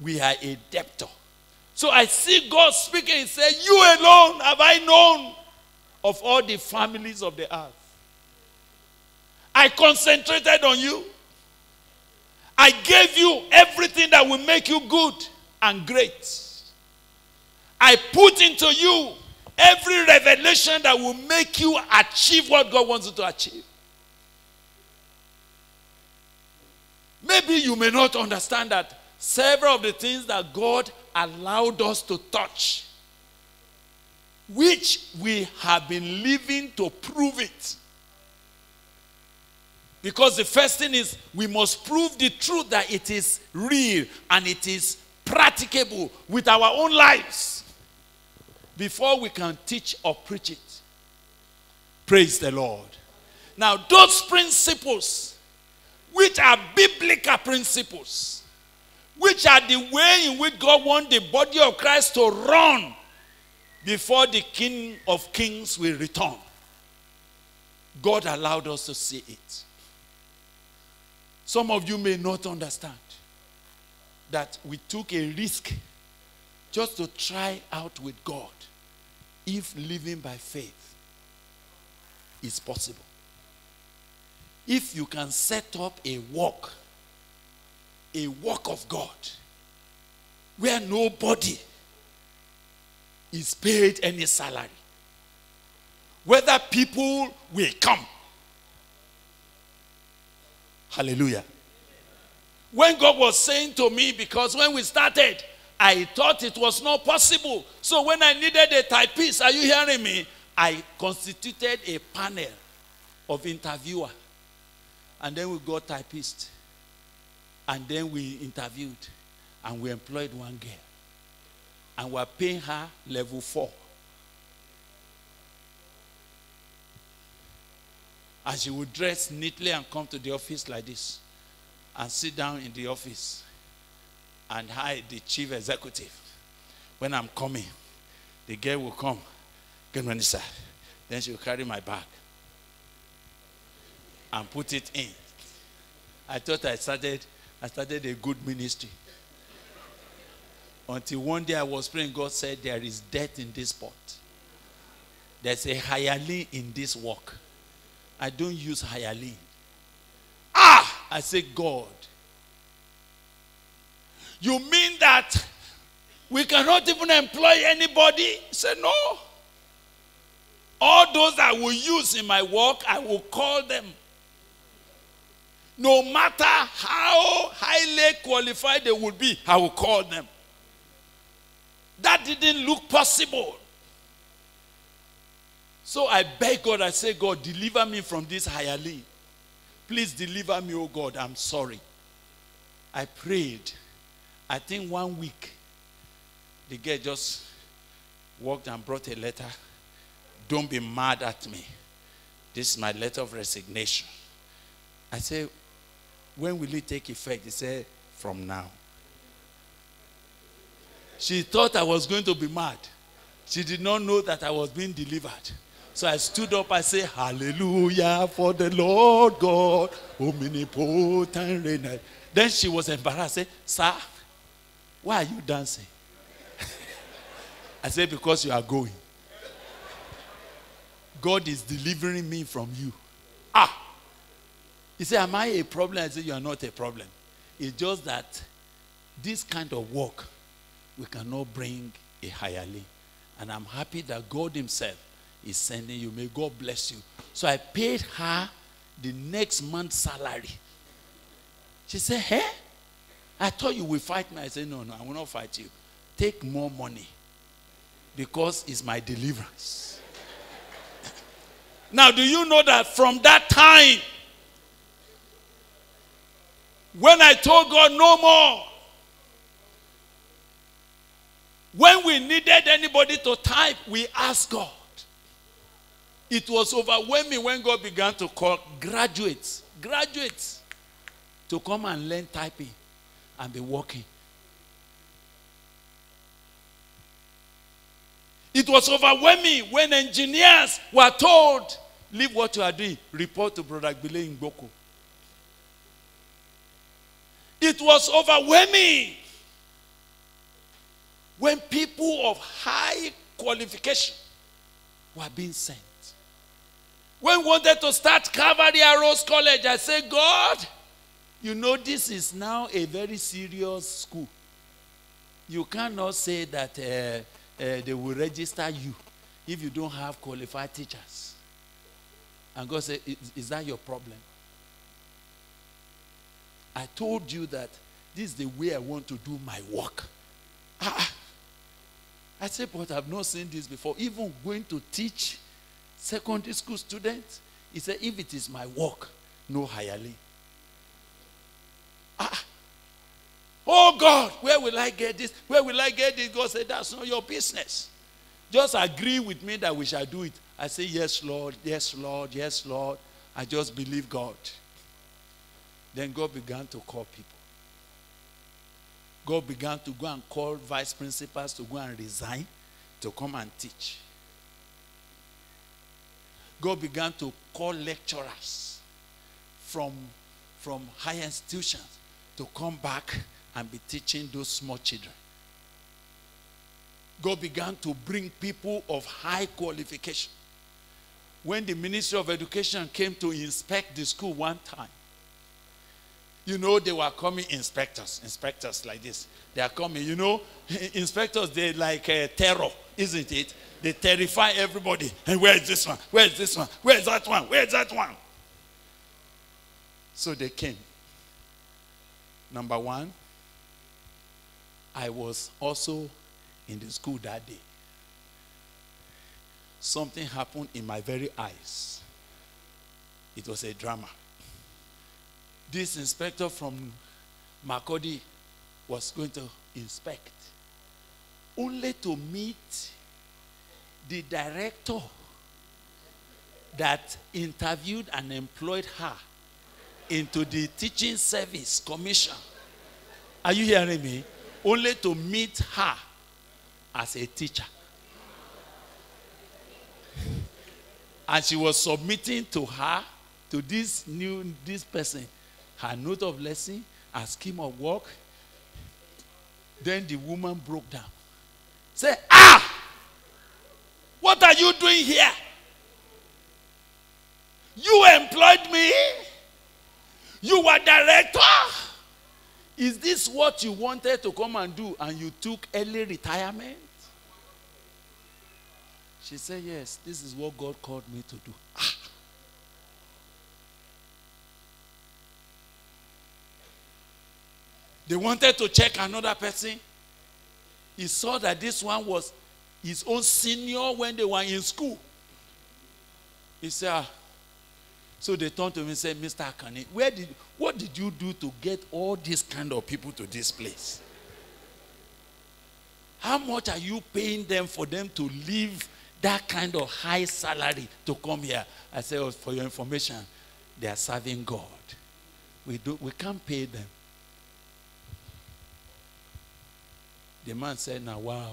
We are a debtor. So I see God speaking. He said, You alone have I known of all the families of the earth. I concentrated on you. I gave you everything that will make you good and great. I put into you every revelation that will make you achieve what God wants you to achieve. Maybe you may not understand that several of the things that God allowed us to touch, which we have been living to prove it. Because the first thing is we must prove the truth that it is real and it is practicable with our own lives before we can teach or preach it. Praise the Lord. Now, those principles which are biblical principles, which are the way in which God wants the body of Christ to run before the King of Kings will return. God allowed us to see it. Some of you may not understand that we took a risk just to try out with God if living by faith is possible. If you can set up a walk, a walk of God, where nobody is paid any salary, whether people will come. Hallelujah. When God was saying to me, because when we started, I thought it was not possible. So when I needed a typist, are you hearing me? I constituted a panel of interviewer. And then we got typist. And then we interviewed. And we employed one girl. And we're paying her level four. And she would dress neatly and come to the office like this. And sit down in the office. And hide the chief executive. When I'm coming, the girl will come. Then she'll carry my bag and put it in. I thought I started, I started a good ministry. Until one day I was praying, God said, There is death in this pot. There's a hireling in this work. I don't use hireling. Ah! I say, God. You mean that we cannot even employ anybody? Said, No. All those I will use in my work, I will call them. No matter how highly qualified they would be, I will call them. That didn't look possible. So I beg God, I say, God, deliver me from this hireling. Please deliver me, oh God. I'm sorry. I prayed. I think one week, the girl just walked and brought a letter. Don't be mad at me. This is my letter of resignation. I said, when will it take effect? He said, from now. She thought I was going to be mad. She did not know that I was being delivered. So I stood up. I said, Hallelujah for the Lord God, omnipotent reigner. Then she was embarrassed. Said, Sir, why are you dancing? *laughs* I said, Because you are going. God is delivering me from you. Ah! He said, Am I a problem? I said, You are not a problem. It's just that this kind of work, we cannot bring a hireling. And I'm happy that God Himself is sending you. May God bless you. So I paid her the next month's salary. She said, Hey, I thought you would fight me. I said, No, no, I will not fight you. Take more money because it's my deliverance. *laughs* now, do you know that from that time, when I told God no more, when we needed anybody to type, we asked God. It was overwhelming when God began to call graduates, graduates, to come and learn typing and be working. It was overwhelming when engineers were told, leave what you are doing, report to Brother Gbile in Gboko. It was overwhelming when people of high qualification were being sent. When we wanted to start Calvary Arrows College, I said, God, you know, this is now a very serious school. You cannot say that uh, uh, they will register you if you don't have qualified teachers. And God said, is, is that your problem? I told you that this is the way I want to do my work. Ah, I said, but I've not seen this before. Even going to teach secondary school students, he said, if it is my work, no hireling. Ah. Oh God, where will I get this? Where will I get this? God said, That's not your business. Just agree with me that we shall do it. I say, Yes, Lord, yes, Lord, yes, Lord. I just believe God. Then God began to call people. God began to go and call vice principals to go and resign to come and teach. God began to call lecturers from, from higher institutions to come back and be teaching those small children. God began to bring people of high qualification. When the Ministry of Education came to inspect the school one time, you know, they were coming inspectors, inspectors like this. They are coming, you know, *laughs* inspectors, they like uh, terror, isn't it? They terrify everybody. And where is this one? Where is this one? Where is that one? Where is that one? So they came. Number one, I was also in the school that day. Something happened in my very eyes. It was a drama. This inspector from Makodi was going to inspect, only to meet the director that interviewed and employed her into the teaching service commission. Are you hearing me? Only to meet her as a teacher. And she was submitting to her, to this new this person, her note of lesson, her scheme of work. Then the woman broke down. Say, ah! What are you doing here? You employed me. You were director. Is this what you wanted to come and do and you took early retirement? She said, Yes, this is what God called me to do. Ah. They wanted to check another person. He saw that this one was his own senior when they were in school. He said, ah. So they turned to me and said, Mr. Akanni, where did, what did you do to get all these kind of people to this place? How much are you paying them for them to leave that kind of high salary to come here? I said, oh, for your information, they are serving God. We, do, we can't pay them. The man said, now, wow.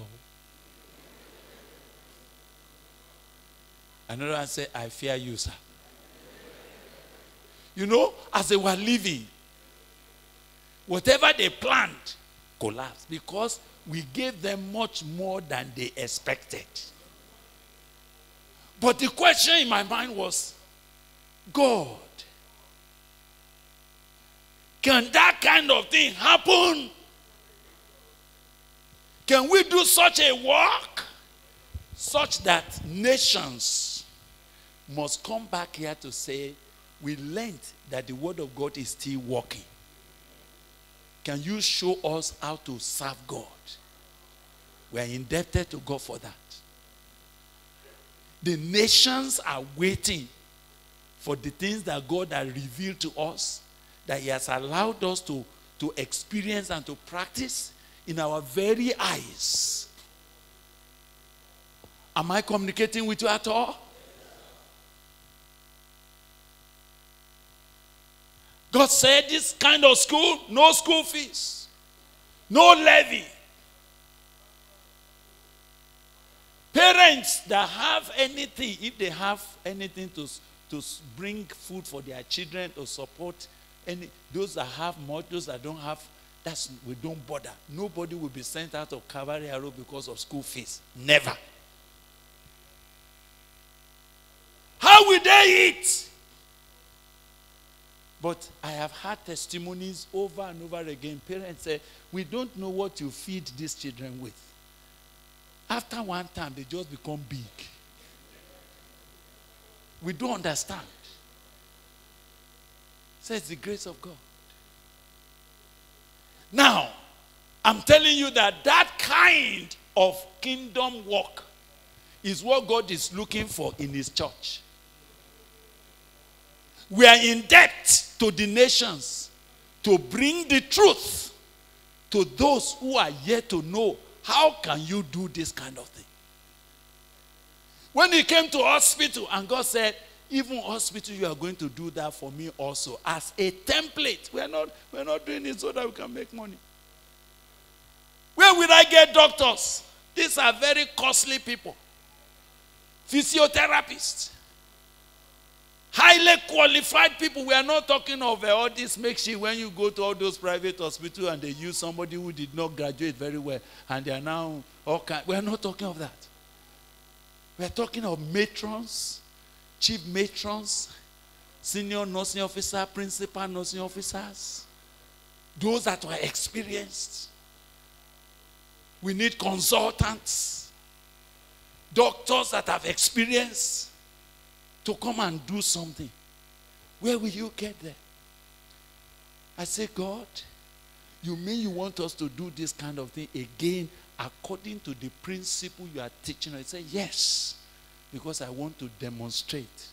Another one said, I fear you, sir. You know, as they were leaving, whatever they planned collapsed because we gave them much more than they expected. But the question in my mind was God, can that kind of thing happen? Can we do such a work such that nations must come back here to say, we learned that the word of God is still working. Can you show us how to serve God? We are indebted to God for that. The nations are waiting for the things that God has revealed to us, that He has allowed us to, to experience and to practice in our very eyes. Am I communicating with you at all? God said this kind of school, no school fees, no levy. Parents that have anything, if they have anything to, to bring food for their children or support any those that have more, those that don't have, that's we don't bother. Nobody will be sent out of Calvary Arrow because of school fees. Never. How will they eat? But I have had testimonies over and over again. Parents say, We don't know what you feed these children with. After one time, they just become big. We don't understand. Says the grace of God. Now, I'm telling you that that kind of kingdom work is what God is looking for in His church. We are in debt to the nations to bring the truth to those who are yet to know how can you do this kind of thing. When he came to hospital and God said, even hospital, you are going to do that for me also as a template. We are not, we are not doing it so that we can make money. Where will I get doctors? These are very costly people. Physiotherapists. Highly qualified people. We are not talking of uh, all this makeshift when you go to all those private hospitals and they use somebody who did not graduate very well and they are now all kind. We are not talking of that. We are talking of matrons, chief matrons, senior nursing officer, principal nursing officers, those that were experienced. We need consultants, doctors that have experience to come and do something. Where will you get there? I say, God, you mean you want us to do this kind of thing again according to the principle you are teaching? I say, yes, because I want to demonstrate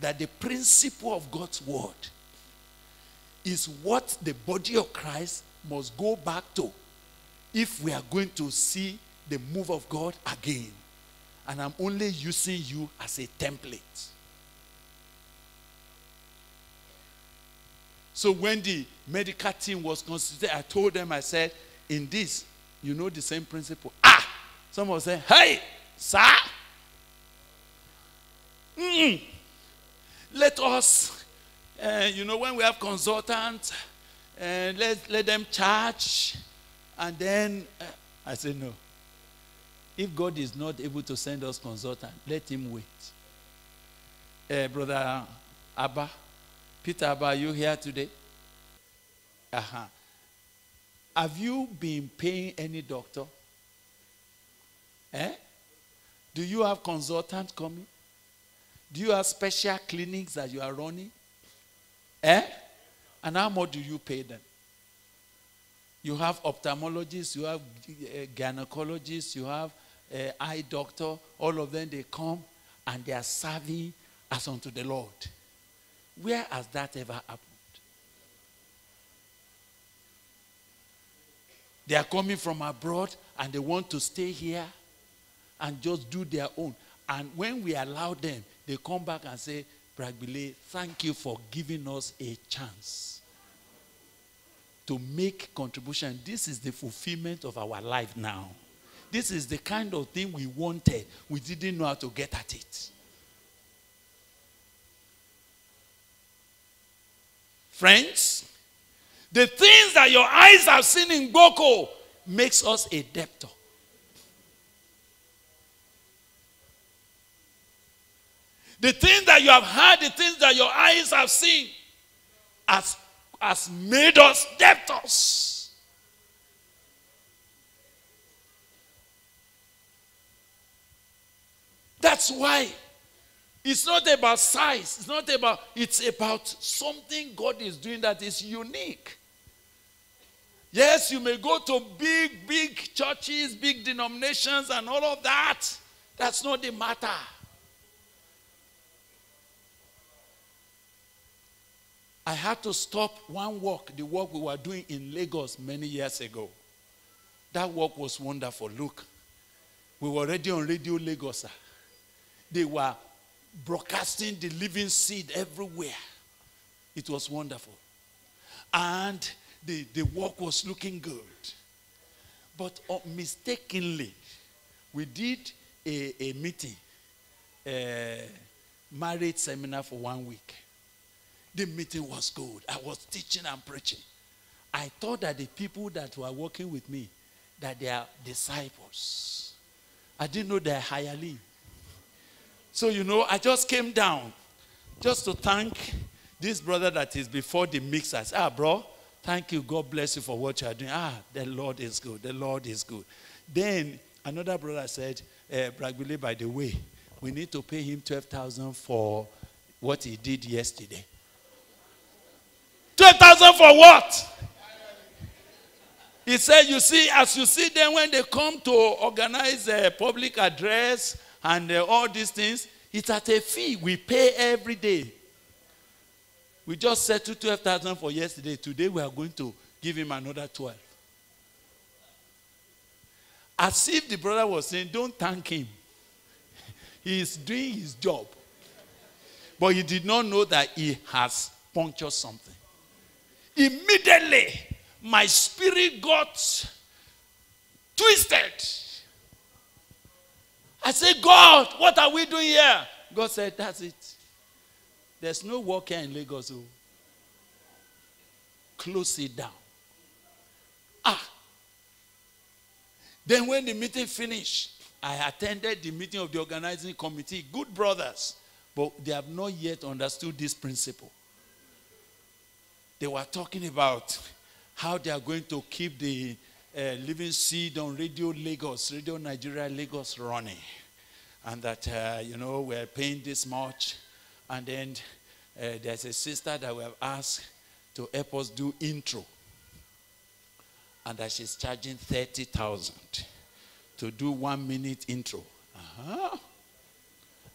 that the principle of God's word is what the body of Christ must go back to if we are going to see the move of God again. And I'm only using you as a template. So when the medical team was constituted, I told them, I said, in this, you know the same principle. Ah! Someone say, hey, sir. Mm. Let us, uh, you know, when we have consultants, uh, let, let them charge. And then uh, I say, no. If God is not able to send us consultant, let him wait. Brother Abba, Peter Abba, are you here today? Uh-huh. Have you been paying any doctor? Eh? Do you have consultants coming? Do you have special clinics that you are running? Eh? And how much do you pay them? You have ophthalmologists, you have uh, gynecologists, you have uh, eye doctor. All of them, they come and they are serving as unto the Lord. Where has that ever happened? They are coming from abroad and they want to stay here and just do their own. And when we allow them, they come back and say, Bro Gbile, thank you for giving us a chance to make contribution. This is the fulfillment of our life now. This is the kind of thing we wanted. We didn't know how to get at it. Friends, the things that your eyes have seen in Gboko makes us a debtor. The things that you have heard, the things that your eyes have seen, has, has made us debtors. That's why it's not about size. It's not about, it's about something God is doing that is unique. Yes, you may go to big, big churches, big denominations, and all of that. That's not the matter. I had to stop one work, the work we were doing in Lagos many years ago. That work was wonderful. Look, we were already on Radio Lagos. They were broadcasting the living seed everywhere. It was wonderful. And the, the work was looking good. But uh, mistakenly, we did a, a meeting, a marriage seminar for one week. The meeting was good. I was teaching and preaching. I thought that the people that were working with me, that they are disciples. I didn't know they're hireling. So, you know, I just came down just to thank this brother that is before the mixers. Ah, bro, thank you. God bless you for what you are doing. Ah, the Lord is good. The Lord is good. Then another brother said, eh, Bro Gbile, by the way, we need to pay him 12,000 for what he did yesterday. 12,000 for what? He said, You see, as you see them when they come to organize a public address and uh, all these things, it's at a fee. We pay every day. We just settled 12,000 for yesterday. Today we are going to give him another 12. As if the brother was saying, Don't thank him. *laughs* He is doing his job. But he did not know that he has punctured something. Immediately, my spirit got twisted. I said, God, what are we doing here? God said, That's it. There's no work here in Lagos. Oh. Close it down. Ah. Then when the meeting finished, I attended the meeting of the organizing committee. Good brothers. But they have not yet understood this principle. They were talking about how they are going to keep the uh, living seed on Radio Lagos, Radio Nigeria Lagos running. And that, uh, you know, we're paying this much. And then uh, there's a sister that we have asked to help us do intro. And that she's charging 30,000 to do one minute intro. Uh-huh.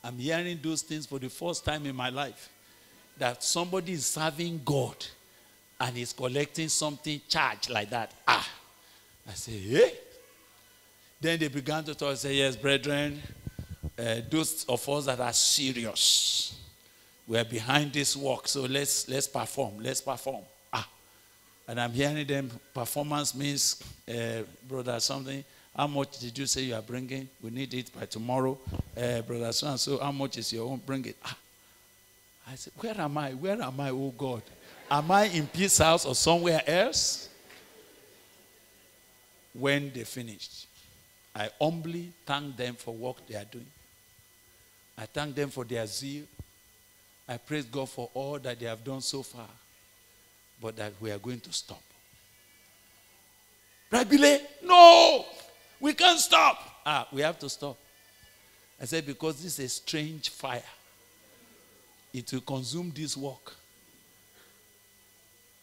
I'm hearing those things for the first time in my life. That somebody is serving God and he's collecting something charged like that. Ah. I say, hey. Then they began to talk say, yes, brethren, uh, those of us that are serious, we're behind this work, so let's let's perform, let's perform. Ah. And I'm hearing them, performance means, uh, brother, something. How much did you say you are bringing? We need it by tomorrow. Uh, brother, so and so, how much is your own? Bring it. Ah. I said, Where am I? Where am I, oh God? Am I in Peace House or somewhere else? When they finished, I humbly thank them for what they are doing. I thank them for their zeal. I praise God for all that they have done so far, but that we are going to stop. Billy? No! We can't stop. Ah, we have to stop. I said, because this is a strange fire. It will consume this work.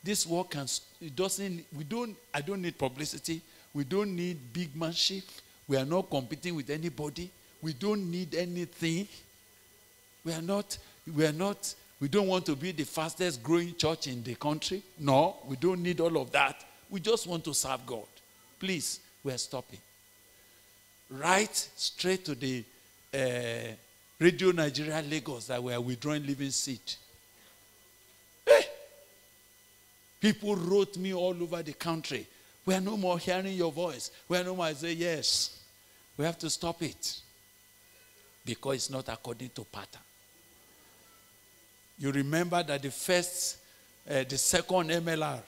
This work can, it doesn't, we don't, I don't need publicity. We don't need big manship. We are not competing with anybody. We don't need anything. We are not, we are not, we don't want to be the fastest growing church in the country. No, we don't need all of that. We just want to serve God. Please, we are stopping. Right straight to the uh, Radio Nigeria Lagos that we are withdrawing living seed. Hey! People wrote me all over the country. We are no more hearing your voice. We are no more. I say, yes. We have to stop it because it's not according to pattern. You remember that the first, uh, the second MLR,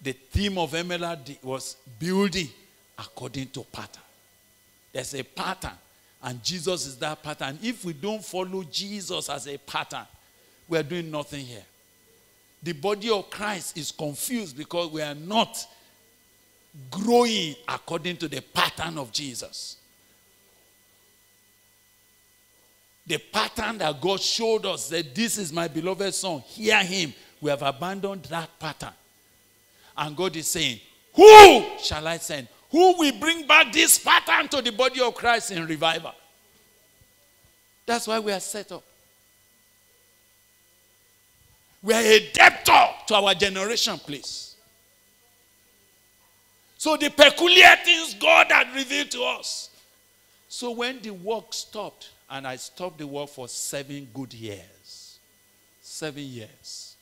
the theme of MLR was building according to pattern. There's a pattern, and Jesus is that pattern. If we don't follow Jesus as a pattern, we are doing nothing here. The body of Christ is confused because we are not growing according to the pattern of Jesus. The pattern that God showed us that this is my beloved son, hear him. We have abandoned that pattern. And God is saying, Who shall I send? Who will bring back this pattern to the body of Christ in revival? That's why we are set up. We are a debtor to our generation, please. So the peculiar things God had revealed to us. So when the work stopped, and I stopped the work for seven good years. Seven years.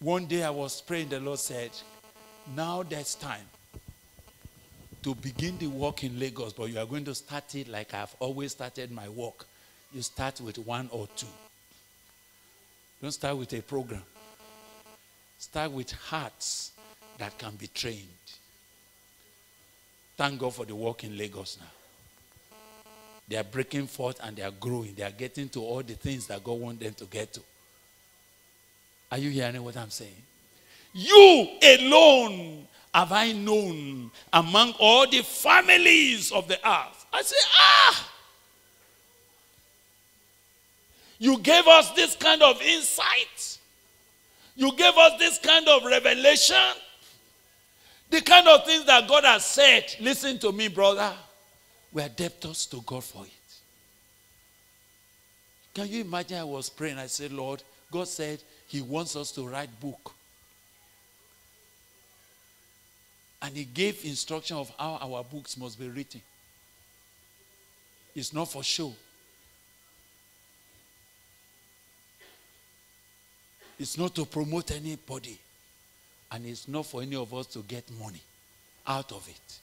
One day I was praying, the Lord said, Now there's time to begin the work in Lagos, but you are going to start it like I've always started my work. You start with one or two. Don't start with a program. Start with hearts that can be trained. Thank God for the work in Lagos now. They are breaking forth and they are growing. They are getting to all the things that God wants them to get to. Are you hearing what I'm saying? You alone have I known among all the families of the earth. I say, ah! You gave us this kind of insight. You gave us this kind of revelation. The kind of things that God has said. Listen to me, brother. We are debtors to God for it. Can you imagine? I was praying. I said, Lord, God said He wants us to write book. And He gave instruction of how our books must be written. It's not for show. It's not to promote anybody. And it's not for any of us to get money out of it.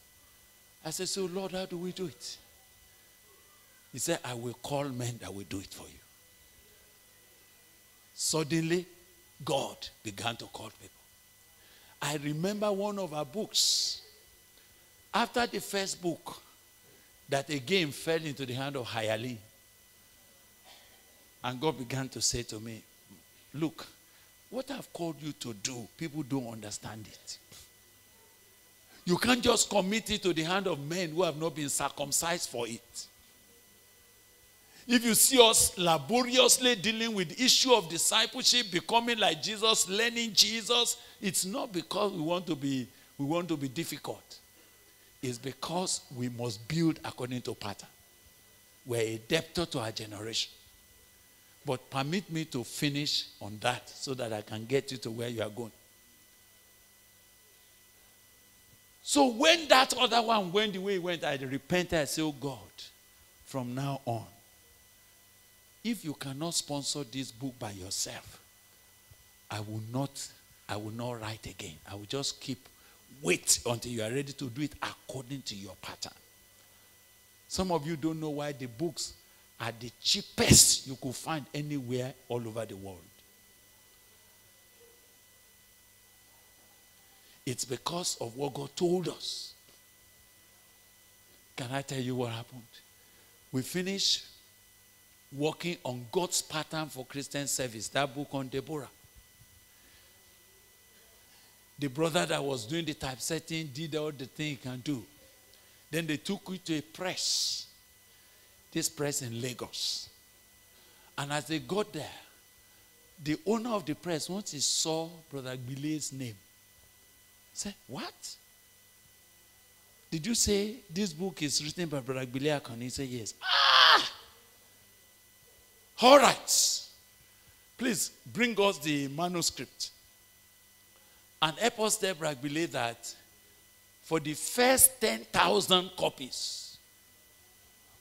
I said, So, Lord, how do we do it? He said, I will call men that will do it for you. Suddenly, God began to call people. I remember one of our books. After the first book, that again fell into the hand of Hayali. And God began to say to me, Look, what I've called you to do, people don't understand it. You can't just commit it to the hand of men who have not been circumcised for it. If you see us laboriously dealing with the issue of discipleship, becoming like Jesus, learning Jesus, it's not because we want to be we want to be difficult. It's because we must build according to pattern. We're a debtor to our generation. But permit me to finish on that so that I can get you to where you are going. So when that other one went the way it went, I repented. I said, Oh God, from now on, if you cannot sponsor this book by yourself, I will not, I will not write again. I will just keep wait until you are ready to do it according to your pattern. Some of you don't know why the books are the cheapest you could find anywhere all over the world. It's because of what God told us. Can I tell you what happened? We finished working on God's pattern for Christian service, that book on Deborah. The brother that was doing the typesetting did all the thing he can do. Then they took it to a press this press in Lagos. And as they got there, the owner of the press, once he saw Brother Gbile's name, said, What? Did you say this book is written by Brother Gbile Akanni? He said, Yes. Ah! All right. Please bring us the manuscript. And help us there, Brother Gbile, that for the first 10,000 copies,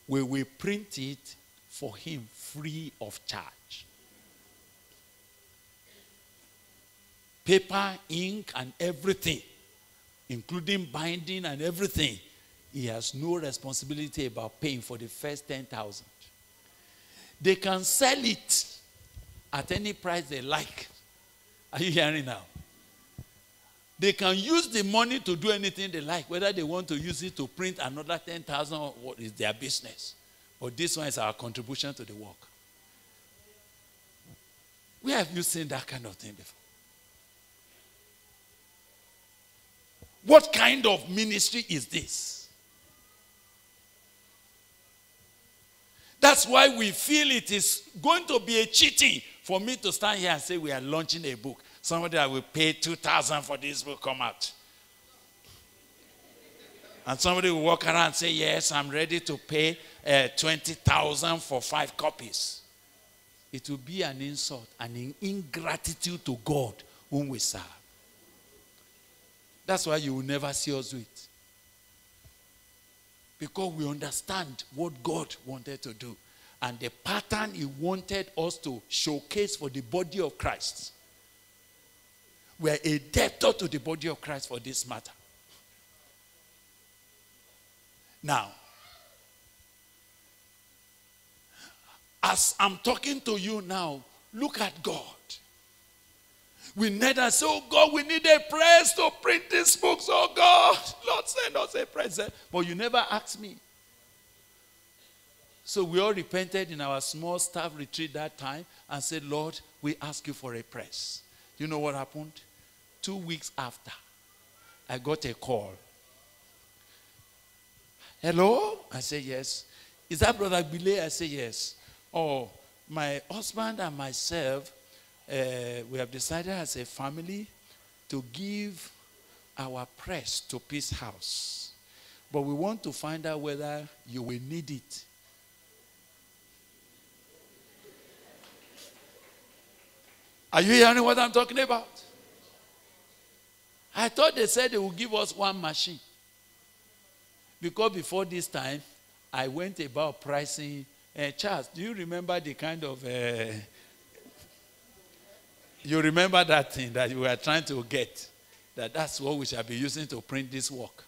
we will print it for him free of charge. Paper, ink, and everything, including binding and everything. He has no responsibility about paying for the first 10,000. They can sell it at any price they like. Are you hearing now? They can use the money to do anything they like, whether they want to use it to print another 10,000 what is their business. But this one is our contribution to the work. Where have you seen that kind of thing before? What kind of ministry is this? That's why we feel it is going to be a cheating for me to stand here and say we are launching a book. Somebody that will pay 2000 for this will come out. And somebody will walk around and say, Yes, I'm ready to pay uh, 20,000 for five copies. It will be an insult and an ingratitude to God whom we serve. That's why you will never see us do it. Because we understand what God wanted to do and the pattern He wanted us to showcase for the body of Christ. We're a debtor to the body of Christ for this matter. Now, as I'm talking to you now, look at God. We need us, oh God, we need a press to print these books, oh God. *laughs* Lord, send us a press. But you never asked me. So we all repented in our small staff retreat that time and said, Lord, we ask you for a press. You know what happened? Two weeks after, I got a call. Hello? I said, Yes. Is that Brother Gbile? I said, Yes. Oh, my husband and myself, uh, we have decided as a family to give our press to Peace House. But we want to find out whether you will need it. Are you hearing what I'm talking about? I thought they said they would give us one machine. Because before this time, I went about pricing. Uh, Charles, do you remember the kind of. Uh, You remember that thing that you were trying to get? That that's what we shall be using to print this work.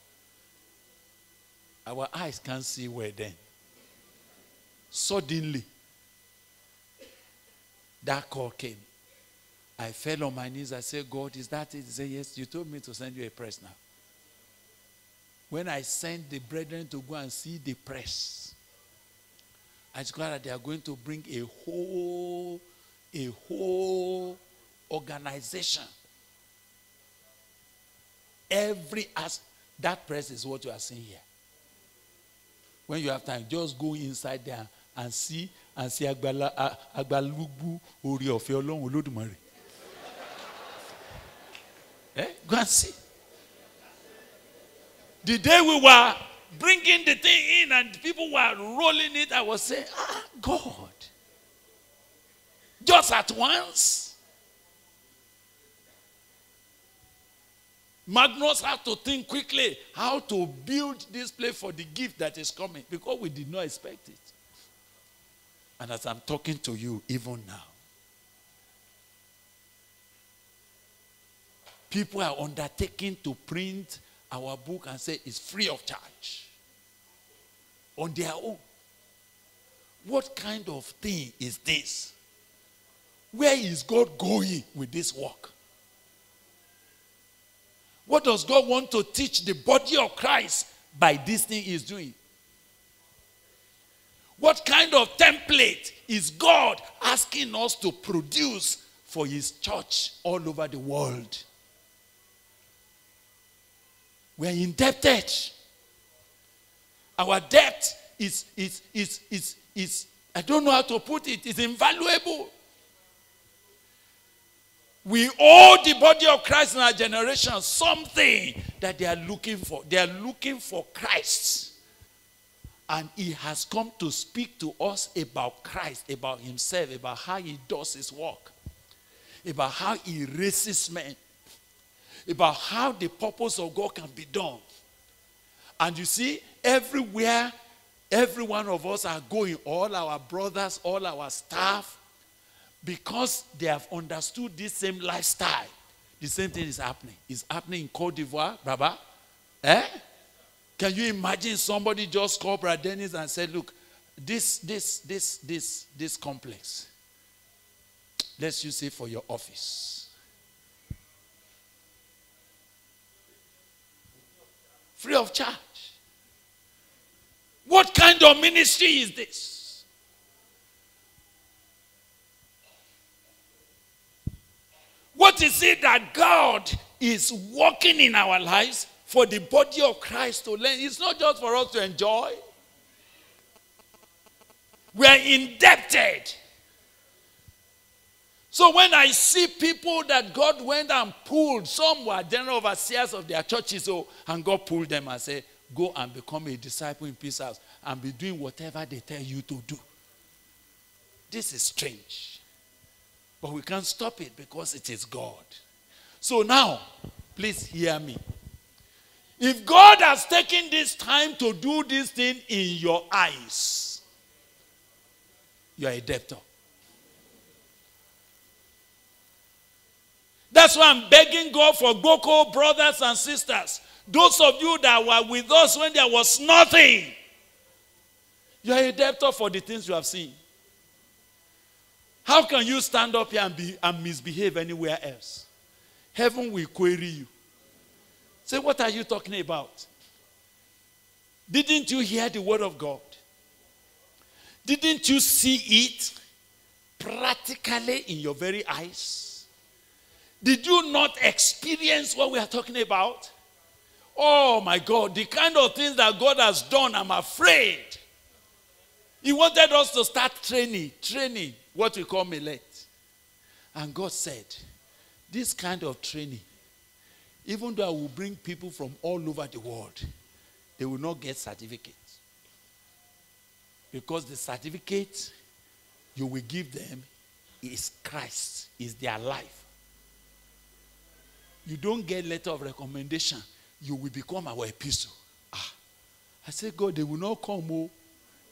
Our eyes can't see where then. Suddenly, that call came. I fell on my knees. I said, God, is that it? He said, Yes, you told me to send you a press now. When I sent the brethren to go and see the press, I discovered that they are going to bring a whole, a whole organization. Every as that press is what you are seeing here. When you have time, just go inside there and see and see agbalugbu orí ọ̀fẹ́ Ọlọ́run Olódùmarè. Go and see. The day we were bringing the thing in and people were rolling it, I was saying, ah, God. Just at once. Magnus had to think quickly how to build this place for the gift that is coming because we did not expect it. And as I'm talking to you, even now, people are undertaking to print our book and say it's free of charge on their own. What kind of thing is this? Where is God going with this work? What does God want to teach the body of Christ by this thing he's doing? What kind of template is God asking us to produce for his church all over the world? We are indebted. Our debt is, is, is, is, is, I don't know how to put it, it's invaluable. We owe the body of Christ in our generation something that they are looking for. They are looking for Christ. And he has come to speak to us about Christ, about himself, about how he does his work, about how he raises men, about how the purpose of God can be done. And you see, everywhere, every one of us are going, all our brothers, all our staff, because they have understood this same lifestyle. The same thing is happening. It's happening in Cote d'Ivoire, Baba. Eh? Can you imagine somebody just called Brother Dennis and said, Look, this, this, this, this, this complex, let's use it for your office. Free of charge. What kind of ministry is this? What is it that God is working in our lives for the body of Christ to learn? It's not just for us to enjoy. We are indebted. So when I see people that God went and pulled, some were general overseers of their churches, so, and God pulled them and said, Go and become a disciple in Peace House and be doing whatever they tell you to do. This is strange. But we can't stop it because it is God. So now, please hear me. If God has taken this time to do this thing in your eyes, you are a debtor. That's why I'm begging God for Gboko brothers and sisters. Those of you that were with us when there was nothing, you are a debtor for the things you have seen. How can you stand up here and, be, and misbehave anywhere else? Heaven will query you. Say, what are you talking about? Didn't you hear the word of God? Didn't you see it practically in your very eyes? Did you not experience what we are talking about? Oh my God, the kind of things that God has done, I'm afraid. He wanted us to start training, training what we call millet. And God said, This kind of training, even though I will bring people from all over the world, they will not get certificates. Because the certificate you will give them is Christ, is their life. You don't get letter of recommendation, you will become our epistle. Ah. I said, God, they will not come. Oh.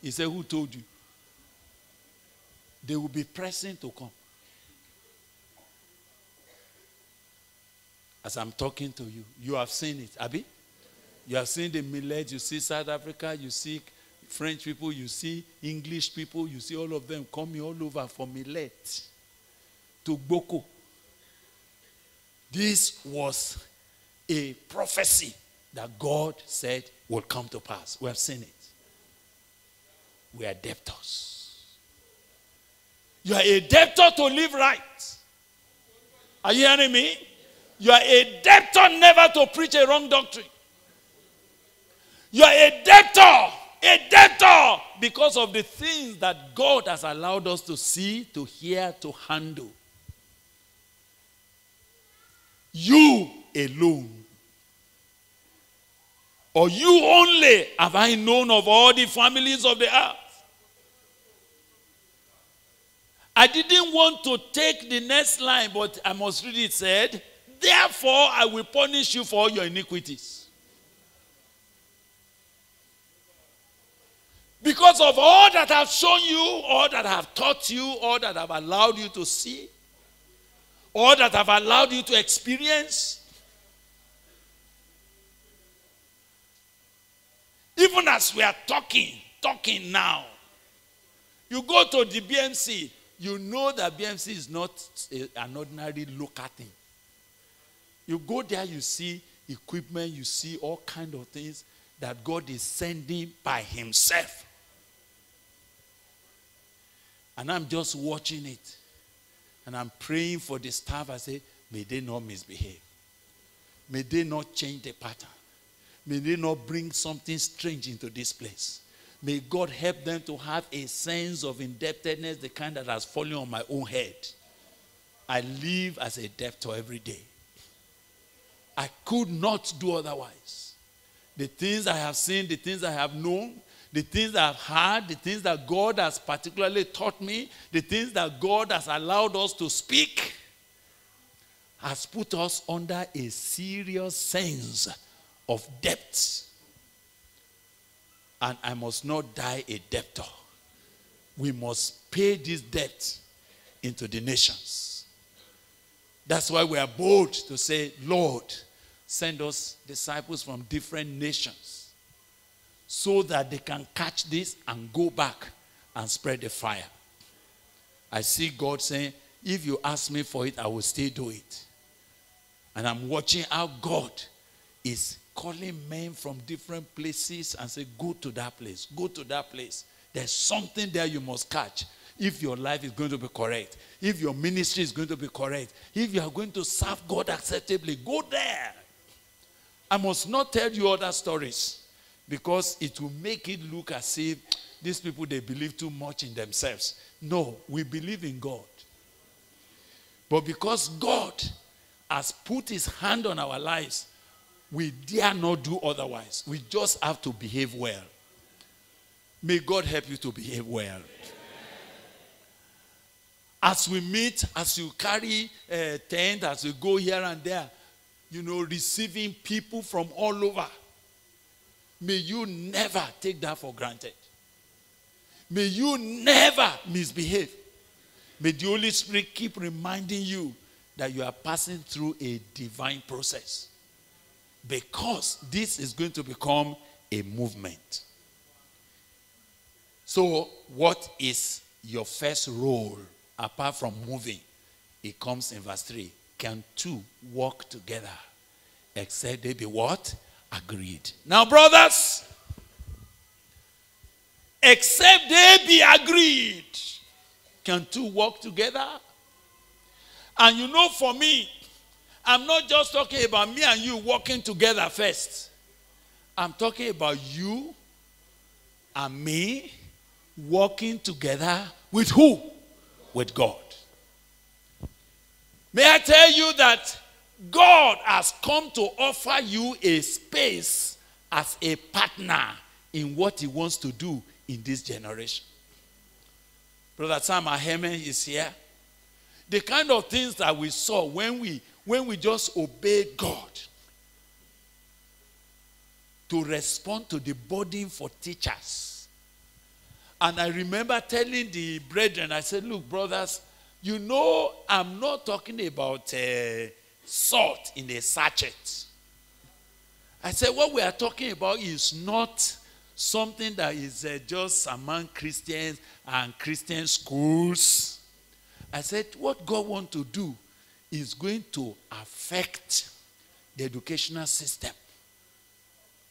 He said, Who told you? They will be pressing to come. As I'm talking to you, you have seen it, Abby. You have seen the millet, you see South Africa, you see French people, you see English people, you see all of them coming all over for millet to Gboko. This was a prophecy that God said will come to pass. We have seen it. We are debtors. You are a debtor to live right. Are you hearing me? You are a debtor never to preach a wrong doctrine. You are a debtor, a debtor because of the things that God has allowed us to see, to hear, to handle. You alone. Or you only have I known of all the families of the earth. I didn't want to take the next line, but I must read it said, Therefore, I will punish you for all your iniquities. Because of all that I've shown you, all that I've taught you, all that I've allowed you to see, all that I've allowed you to experience. Even as we are talking, talking now, you go to the BMC, you know that BMC is not a, an ordinary local thing. You go there, you see equipment, you see all kind of things that God is sending by Himself. And I'm just watching it. And I'm praying for the staff. I say, may they not misbehave. May they not change the pattern. May they not bring something strange into this place. May God help them to have a sense of indebtedness, the kind that has fallen on my own head. I live as a debtor every day. I could not do otherwise. The things I have seen, the things I have known, the things that I've heard, the things that God has particularly taught me, the things that God has allowed us to speak, has put us under a serious sense of debt. And I must not die a debtor. We must pay this debt into the nations. That's why we are bold to say, Lord, send us disciples from different nations so that they can catch this and go back and spread the fire. I see God saying, if you ask me for it, I will still do it. And I'm watching how God is calling men from different places and say, go to that place, go to that place. There's something there you must catch. If your life is going to be correct, if your ministry is going to be correct, if you are going to serve God acceptably, go there. I must not tell you other stories because it will make it look as if these people they believe too much in themselves. No, we believe in God. But because God has put his hand on our lives, we dare not do otherwise. We just have to behave well. May God help you to behave well. As we meet, as you carry a tent, as we go here and there, you know, receiving people from all over. May you never take that for granted. May you never misbehave. May the Holy Spirit keep reminding you that you are passing through a divine process. Because this is going to become a movement. So, what is your first role apart from moving? It comes in verse 3. Can two walk together except they be what? Agreed. Now, brothers, except they be agreed, can two walk together? And you know, for me, I'm not just talking about me and you walking together first. I'm talking about you and me walking together with who? With God. May I tell you that God has come to offer you a space as a partner in what He wants to do in this generation. Brother Sam Aheme is here. The kind of things that we saw when we when we just obey God to respond to the burden for teachers. And I remember telling the brethren, I said, Look, brothers, you know, I'm not talking about uh, salt in a sachet. I said, what we are talking about is not something that is uh, just among Christians and Christian schools. I said, what God wants to do is going to affect the educational system.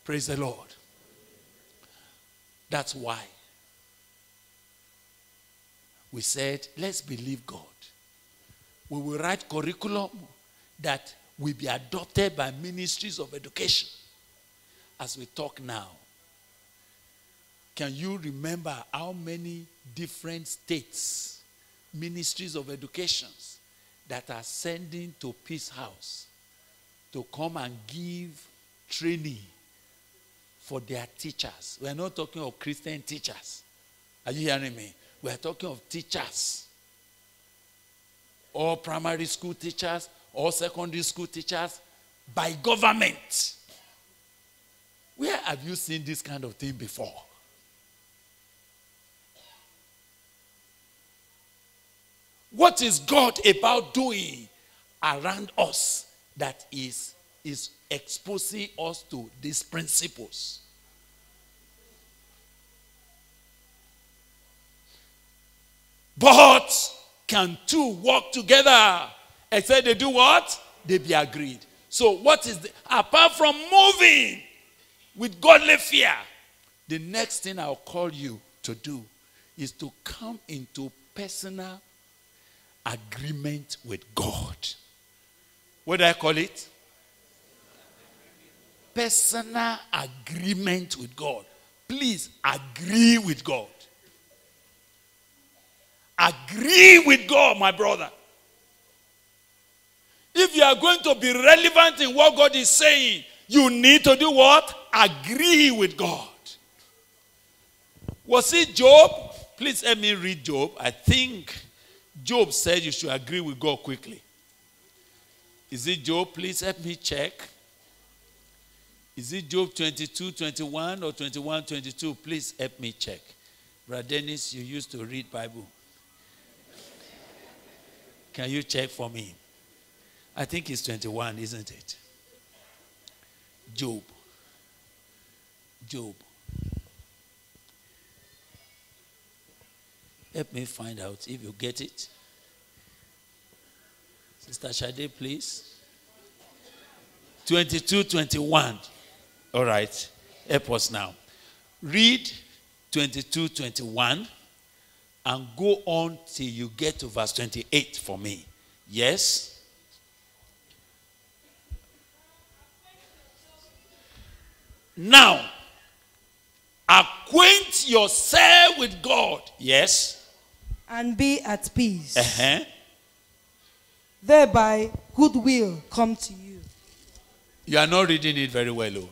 Praise the Lord. That's why we said, let's believe God. We will write curriculum that will be adopted by ministries of education. As we talk now, can you remember how many different states, ministries of educations that are sending to Peace House to come and give training for their teachers? We're not talking of Christian teachers. Are you hearing me? We're talking of teachers. All primary school teachers, all secondary school teachers, by government. Where have you seen this kind of thing before? What is God about doing around us that is, is exposing us to these principles? But can two work together except they do what? They be agreed. So, what is the, apart from moving with godly fear, the next thing I'll call you to do is to come into personal agreement with God. What do I call it? Personal agreement with God. Please agree with God. Agree with God, my brother. If you are going to be relevant in what God is saying, you need to do what? Agree with God. Was it Job? Please let me read Job. I think Job said you should agree with God quickly. Is it Job? Please help me check. Is it Job 22, 21 or 21, 22? Please help me check. Brother Dennis, you used to read Bible. Can you check for me? I think it's 21, isn't it? Job. Job. Help me find out if you get it. Sister Shade, please. 22, 21. All right. Help us now. Read 22, 21 and go on till you get to verse 28 for me. Yes? Now, acquaint yourself with God. Yes? and be at peace. Uh-huh. Thereby goodwill come to you. You are not reading it very well, oh.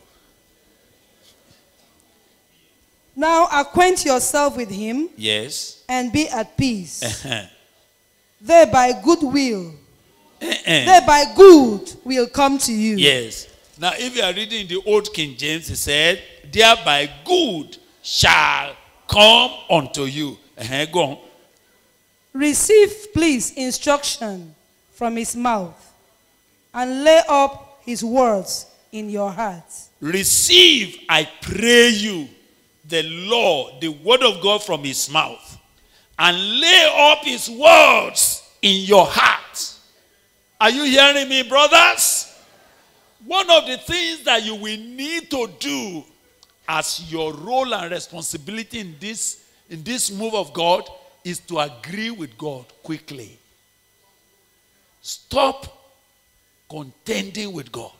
Now acquaint yourself with him Yes. and be at peace. Uh-huh. Thereby goodwill, Uh-uh. thereby good will come to you. Yes. Now, if you are reading the old King James, it said, Thereby good shall come unto you. Uh-huh. Go on. Receive, please, instruction from his mouth and lay up his words in your hearts. Receive, I pray you, the law, the word of God from his mouth, and lay up his words in your heart. Are you hearing me, brothers? One of the things that you will need to do as your role and responsibility in this, in this move of God is to agree with God quickly. Stop contending with God.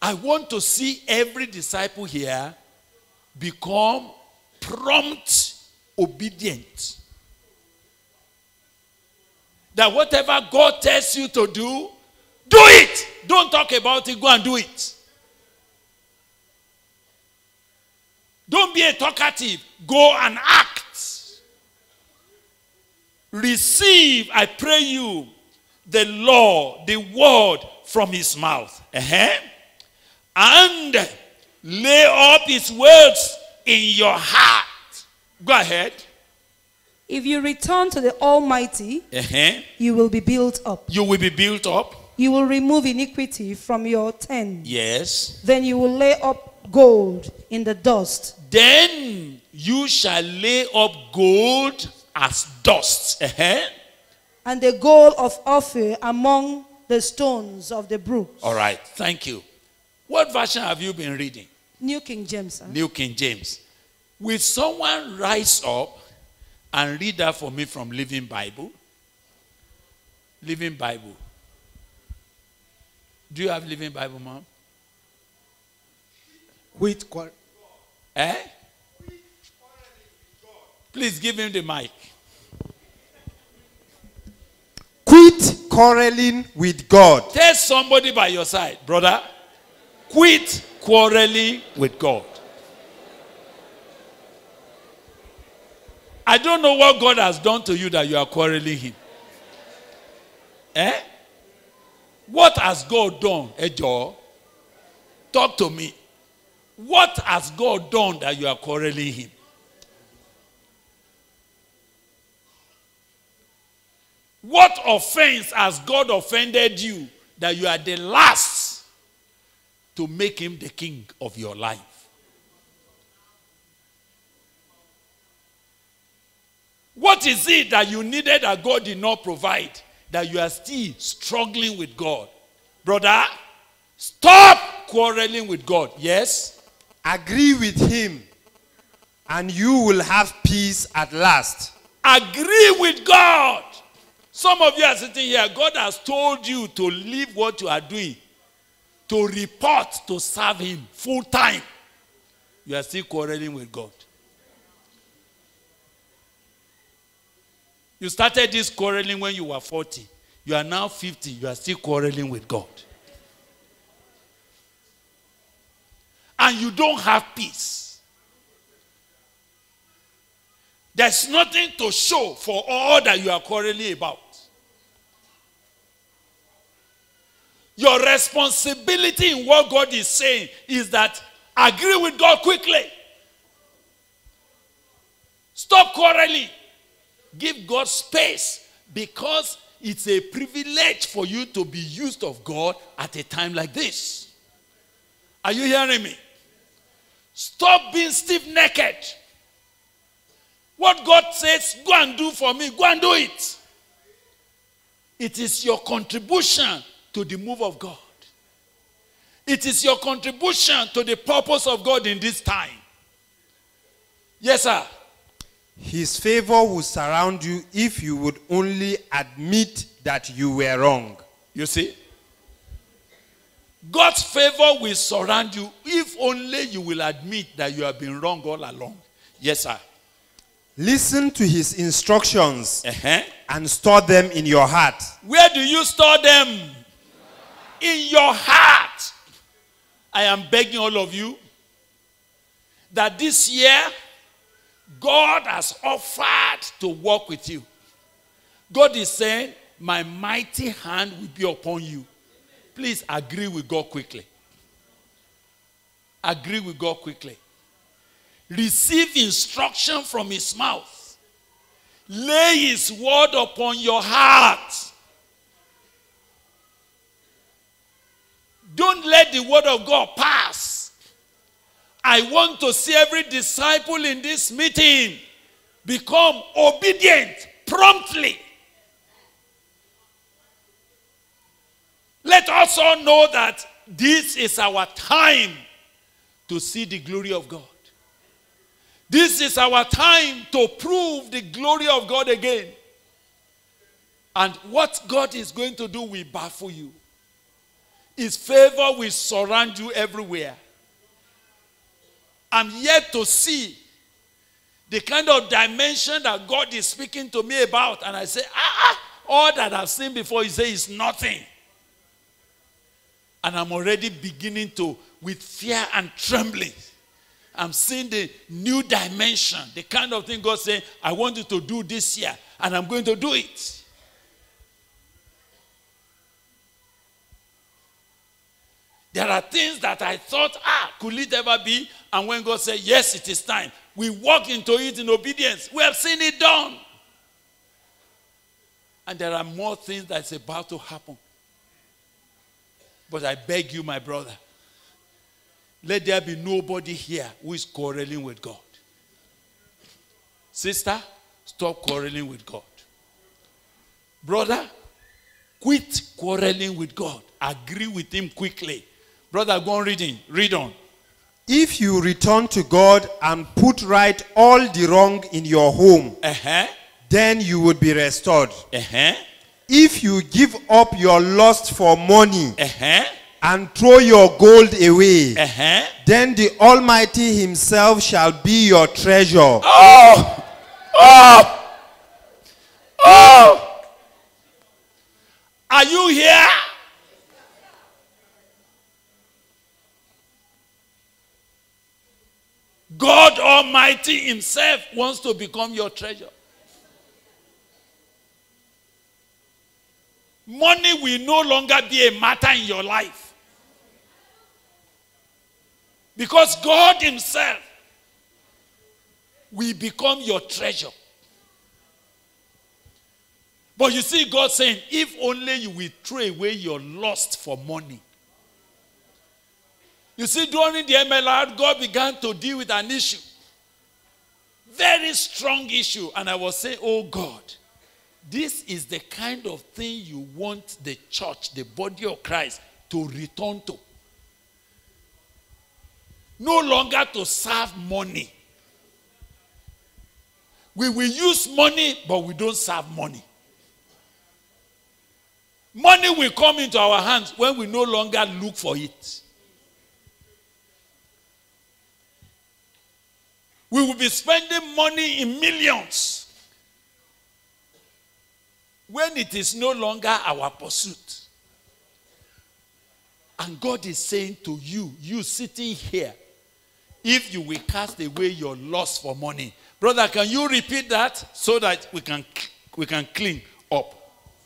I want to see every disciple here become prompt obedient. That whatever God tells you to do, do it. Don't talk about it, go and do it. Don't be a talkative, go and act. Receive, I pray you, the law, the word from his mouth. Uh-huh. And lay up his words in your heart. Go ahead. If you return to the Almighty, Uh-huh. you will be built up. You will be built up. You will remove iniquity from your tent. Yes. Then you will lay up gold in the dust, Then you shall lay up gold as dust. Uh-huh. and the gold of Ophir among the stones of the brooks. All right. Thank you. What version have you been reading? New King James. sir. New King James. Will someone rise up and read that for me from Living Bible? Living Bible. Do you have Living Bible, mom? Quit quar- Eh? Please give him the mic. quit quarreling with God. Tell somebody by your side, brother, quit quarreling with God. I don't know what God has done to you that you are quarreling him. Eh? What has God done, Ejo? Talk to me. What has God done that you are quarreling him? What offense has God offended you that you are the last to make him the king of your life? What is it that you needed that God did not provide that you are still struggling with God? Brother, stop quarreling with God. Yes? Agree with him, and you will have peace at last. Agree with God. Some of you are sitting here, God has told you to leave what you are doing, to report to serve Him full time. You are still quarreling with God. You started this quarreling when you were 40. You are now 50. You are still quarreling with God. And you don't have peace. There's nothing to show for all that you are quarreling about. Your responsibility in what God is saying is that agree with God quickly. Stop quarreling. Give God space because it's a privilege for you to be used of God at a time like this. Are you hearing me? Stop being stiff necked. What God says, go and do for me, go and do it. It is your contribution to the move of God. It is your contribution to the purpose of God in this time. Yes, sir. His favor will surround you if you would only admit that you were wrong. You see? God's favor will surround you if only you will admit that you have been wrong all along. Yes, sir. Listen to his instructions Uh-huh. and store them in your heart. Where do you store them? In your heart. I am begging all of you that this year God has offered to work with you. God is saying, My mighty hand will be upon you. Please agree with God quickly. Agree with God quickly. Receive instruction from His mouth. Lay His word upon your heart. Don't let the word of God pass. I want to see every disciple in this meeting become obedient promptly. Let us all know that this is our time to see the glory of God. This is our time to prove the glory of God again. And what God is going to do will baffle you. His favor will surround you everywhere. I'm yet to see the kind of dimension that God is speaking to me about. And I say, ah, ah, all that I've seen before, He says, is nothing. And I'm already beginning to, with fear and trembling, I'm seeing the new dimension, the kind of thing God saying, I want you to do this year, and I'm going to do it. There are things that I thought, ah, could it ever be? And when God said, yes, it is time, we walk into it in obedience. We have seen it done. And there are more things that's about to happen. But I beg you, my brother, let there be nobody here who is quarreling with God. Sister, stop quarreling with God. Brother, quit quarreling with God. Agree with Him quickly. Brother, go on reading. Read on. If you return to God and put right all the wrong in your home, Uh huh. then you would be restored. Uh huh. If you give up your lust for money Uh huh. and throw your gold away, Uh huh. then the Almighty Himself shall be your treasure. Oh! Oh! Oh! Are you here? God Almighty Himself wants to become your treasure. Money will no longer be a matter in your life. Because God Himself will become your treasure. But you see, God saying, if only you will throw away your lust for money. You see, during the MLR, God began to deal with an issue. Very strong issue. And I was saying, oh God, this is the kind of thing you want the church, the body of Christ, to return to. No longer to serve money. We will use money, but we don't serve money. Money will come into our hands when we no longer look for it. We will be spending money in millions when it is no longer our pursuit. And God is saying to you, you sitting here, if you will cast away your lust for money. Brother, can you repeat that so that we can we can clean up?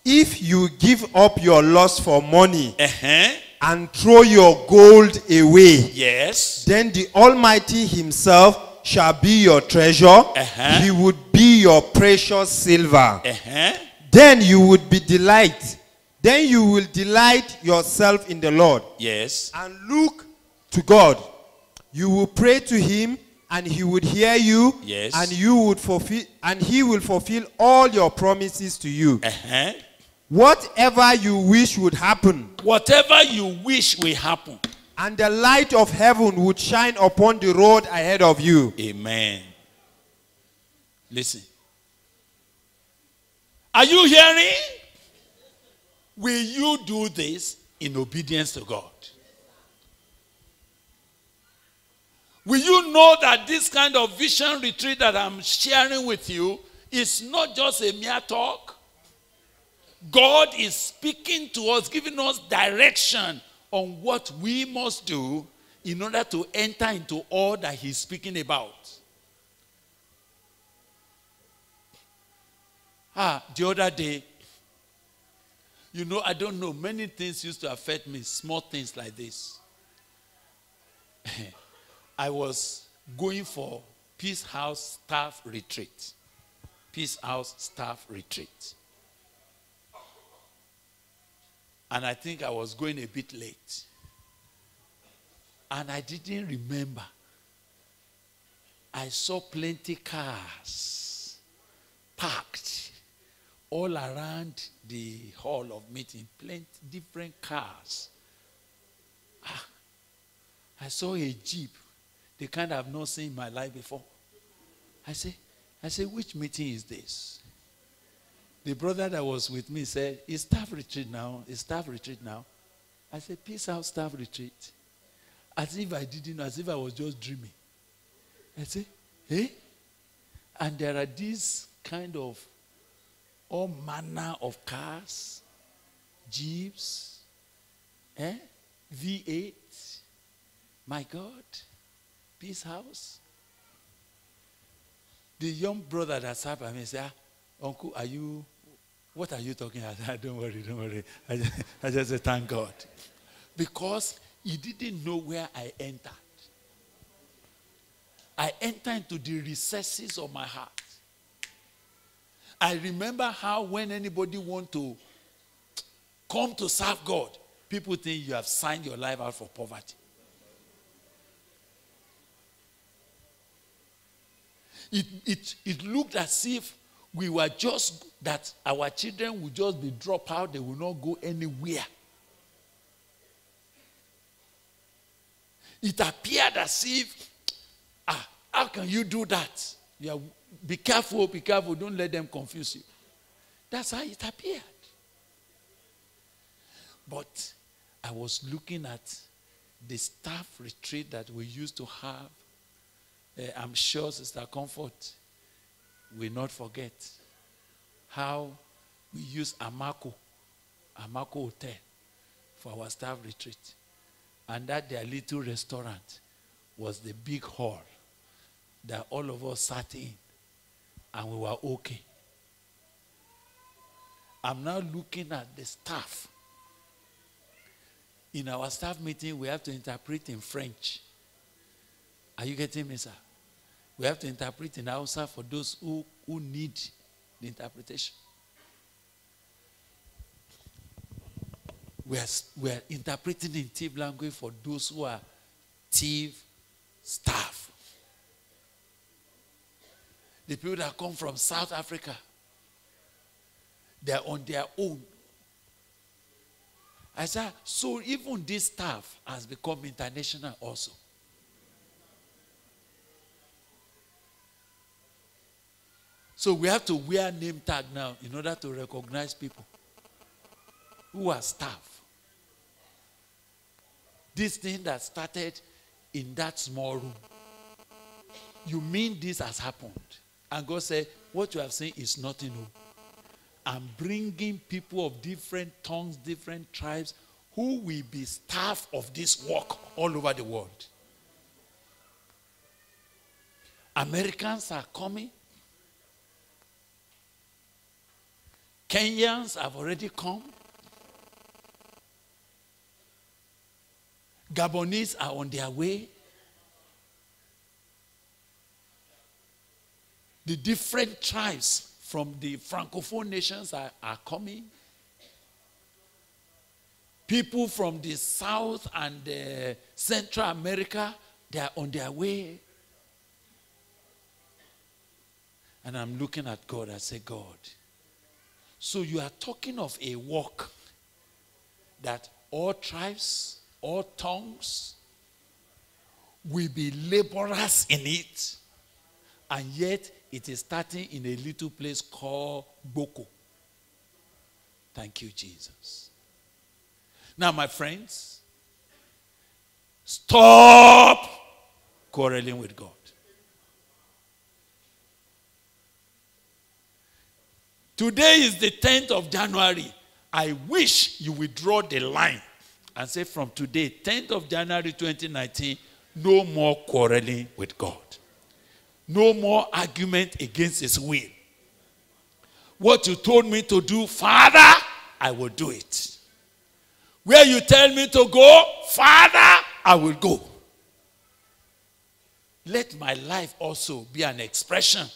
If you give up your lust for money Uh-huh. and throw your gold away, Yes. then the Almighty Himself shall be your treasure. Uh-huh. He would be your precious silver. Uh-huh. Then you would be delight. Then you will delight yourself in the Lord Yes. and look to God. You will pray to Him, and He would hear you. Yes. And you would fulfill, and He will fulfill all your promises to you. Uh-huh. Whatever you wish would happen, Whatever you wish will happen. And the light of heaven would shine upon the road ahead of you. Amen. Listen. Are you hearing? Will you do this in obedience to God? Will you know that this kind of vision retreat that I'm sharing with you is not just a mere talk? God is speaking to us, giving us direction on what we must do in order to enter into all that He's speaking about. Ah, the other day, you know, I don't know, many things used to affect me, small things like this. *laughs* I was going for Peace House staff retreat. Peace House staff retreat. And I think I was going a bit late. And I didn't remember. I saw plenty cars parked all around the hall of meeting, plenty different cars. Ah, I saw a jeep, the kind I've not seen in my life before. I say, I say, which meeting is this? The brother that was with me said, It's staff retreat now. It's staff retreat now. I said, Peace House, staff retreat. As if I didn't know, as if I was just dreaming. I say, Eh? And there are these kind of all manner of cars, jeeps, eh? V8. My God, peace house. The young brother that sat by me said, ah, Uncle, are you, what are you talking about? *laughs* Ah, don't worry, don't worry. I just, I just said, thank God. Because he didn't know where I entered. I entered into the recesses of my heart. I remember how when anybody want to come to serve God, people think you have signed your life out for poverty. It, it, it looked as if we were just that our children would just be dropped out, they will not go anywhere. It appeared as if, ah, how can you do that? Are, be careful, be careful, don't let them confuse you. That's how it appeared. But I was looking at the staff retreat that we used to have. Uh, I'm sure Sister Comfort will not forget how we used Amako, Amako Hotel for our staff retreat. And that their little restaurant was the big hall that all of us sat in and we were okay. I'm now looking at the staff. In our staff meeting, we have to interpret in French. Are you getting me, sir? We have to interpret in Hausa for those who, who need the interpretation. We are, we are interpreting in Tiv language for those who are Tiv staff. The people that come from South Africa, they are on their own. I said, so even this staff has become international also. So we have to wear name tag now in order to recognize people who are staff. This thing that started in that small room. You mean this has happened? And God said, What you have seen is nothing new. I'm bringing people of different tongues, different tribes, who will be staff of this work all over the world. Americans are coming. Kenyans have already come. Gabonese are on their way. The different tribes from the Francophone nations are, are coming. People from the South and Central America, they are on their way. And I'm looking at God. I say, God, so you are talking of a walk that all tribes, all tongues will be laborers in it. And yet it is starting in a little place called Gboko. Thank you, Jesus. Now, my friends, stop quarreling with God. Today is the 10th of January. I wish you would draw the line and say from today, 10th of January 2019, no more quarreling with God. No more argument against his will. What you told me to do, Father, I will do it. Where you tell me to go, Father, I will go. Let my life also be an expression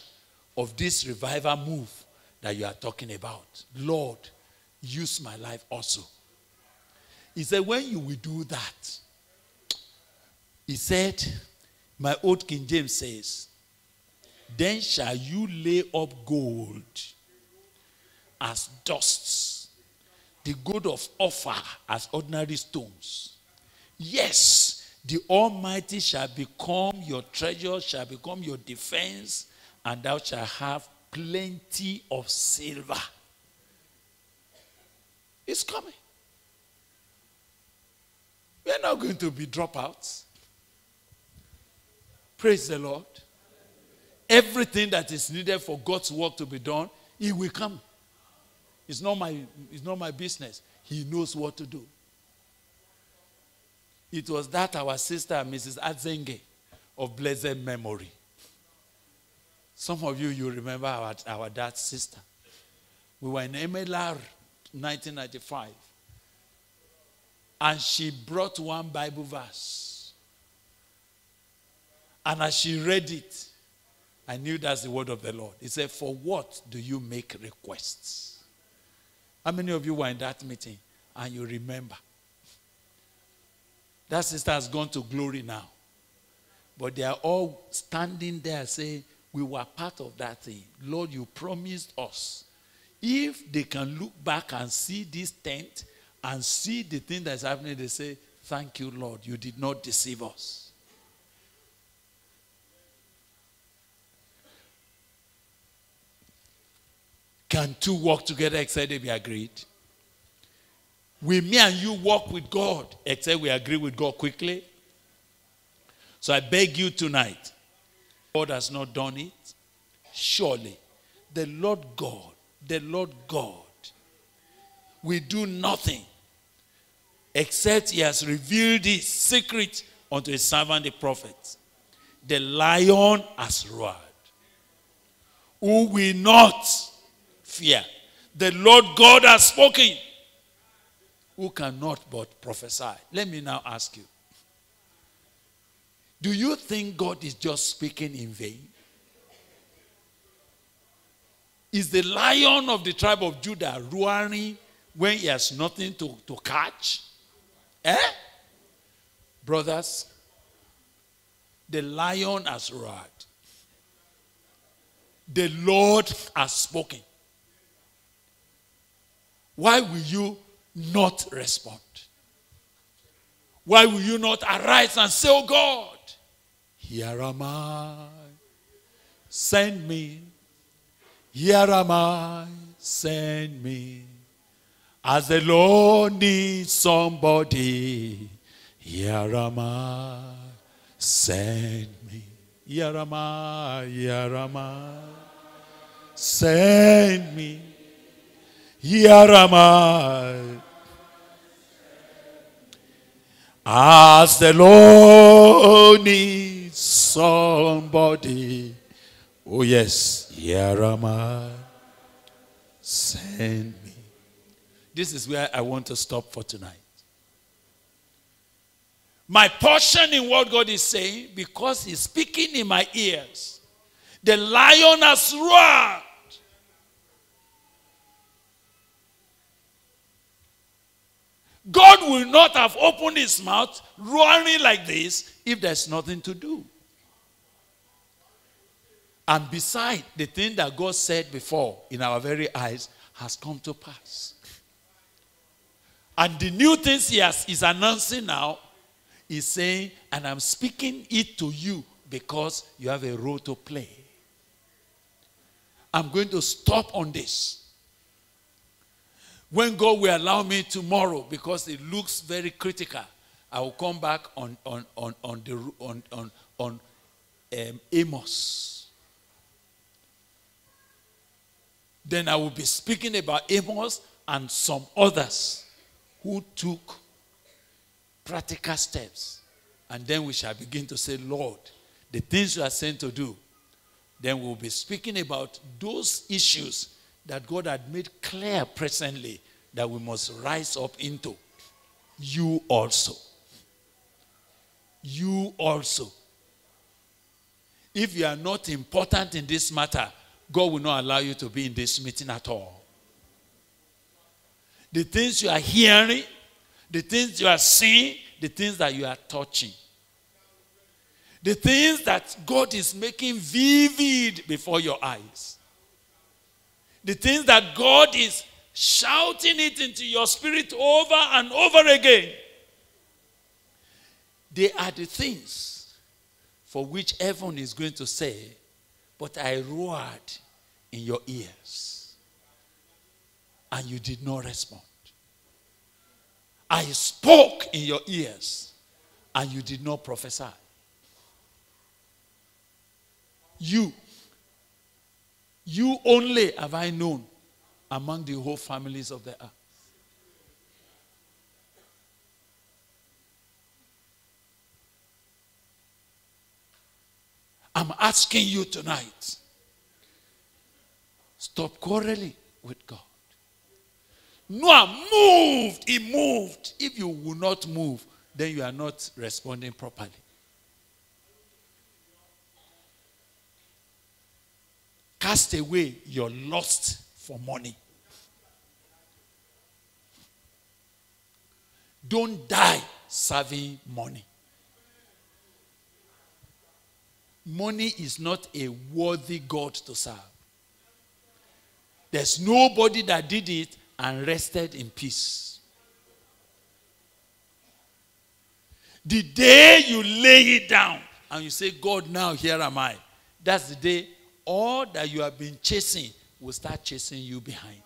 of this revival move that you are talking about. Lord, use my life also. He said, when you will do that, he said, my old King James says, then shall you lay up gold as dusts, the gold of Ophir as ordinary stones. Yes, the Almighty shall become your treasure, shall become your defense, and thou shalt have plenty of silver. It's coming. We're not going to be dropouts. Praise the Lord. Everything that is needed for God's work to be done, He will come. It's not my, it's not my business. He knows what to do. It was that our sister, Mrs. Adzenge, of blessed memory. Some of you, you remember our, our dad's sister. We were in MLR 1995. And she brought one Bible verse. And as she read it, I knew that's the word of the Lord. He said, For what do you make requests? How many of you were in that meeting and you remember? That sister has gone to glory now. But they are all standing there saying, We were part of that thing. Lord, you promised us. If they can look back and see this tent and see the thing that's happening, they say, Thank you, Lord. You did not deceive us. Can two walk together except they be agreed? Will me and you walk with God except we agree with God quickly? So I beg you tonight, God has not done it. Surely, the Lord God, the Lord God, will do nothing except He has revealed His secret unto His servant the prophet. The lion has roared. Who will not fear? The Lord God has spoken. Who cannot but prophesy? Let me now ask you do you think God is just speaking in vain? Is the lion of the tribe of Judah roaring when he has nothing to, to catch? Eh? Brothers, the lion has roared. The Lord has spoken. Why will you not respond? Why will you not arise and say, Oh God, here am I. Send me. Here am I. Send me. As the Lord needs somebody, here am I. Send me. Here am I. Here am I. Send me. Here am I. As the Lord needs somebody. Oh, yes, here am I. Send me. This is where I want to stop for tonight. My portion in what God is saying, because He's speaking in my ears, the lion has roared. God will not have opened his mouth roaring like this if there's nothing to do. And beside, the thing that God said before in our very eyes has come to pass. And the new things he has, is announcing now is saying, and I'm speaking it to you because you have a role to play. I'm going to stop on this. When God will allow me tomorrow, because it looks very critical, I will come back on on on on the on on on um, Amos. Then I will be speaking about Amos and some others who took practical steps. And then we shall begin to say, Lord, the things you are sent to do. Then we'll be speaking about those issues that God had made clear presently that we must rise up into. You also. You also. If you are not important in this matter, God will not allow you to be in this meeting at all. The things you are hearing, the things you are seeing, the things that you are touching, the things that God is making vivid before your eyes, the things that God is shouting it into your spirit over and over again. They are the things for which heaven is going to say, But I roared in your ears, and you did not respond. I spoke in your ears, and you did not prophesy. You, you only have I known among the whole families of the earth. I'm asking you tonight stop quarreling with God. Noah moved, he moved. If you will not move, then you are not responding properly. cast away your lust for money. Don't die serving money. Money is not a worthy God to serve. There's nobody that did it and rested in peace. The day you lay it down and you say, God, now here am I, that's the day all that you have been chasing will start chasing you behind.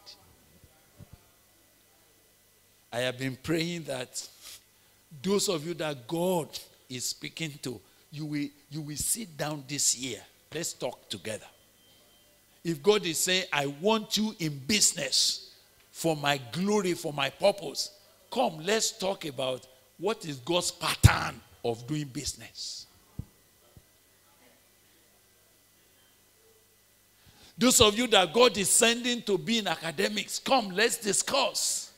I have been praying that those of you that God is speaking to, you will, you will sit down this year. Let's talk together. If God is saying, I want you in business for my glory, for my purpose, come, let's talk about what is God's pattern of doing business. Those of you that God is sending to be in academics, come, let's discuss.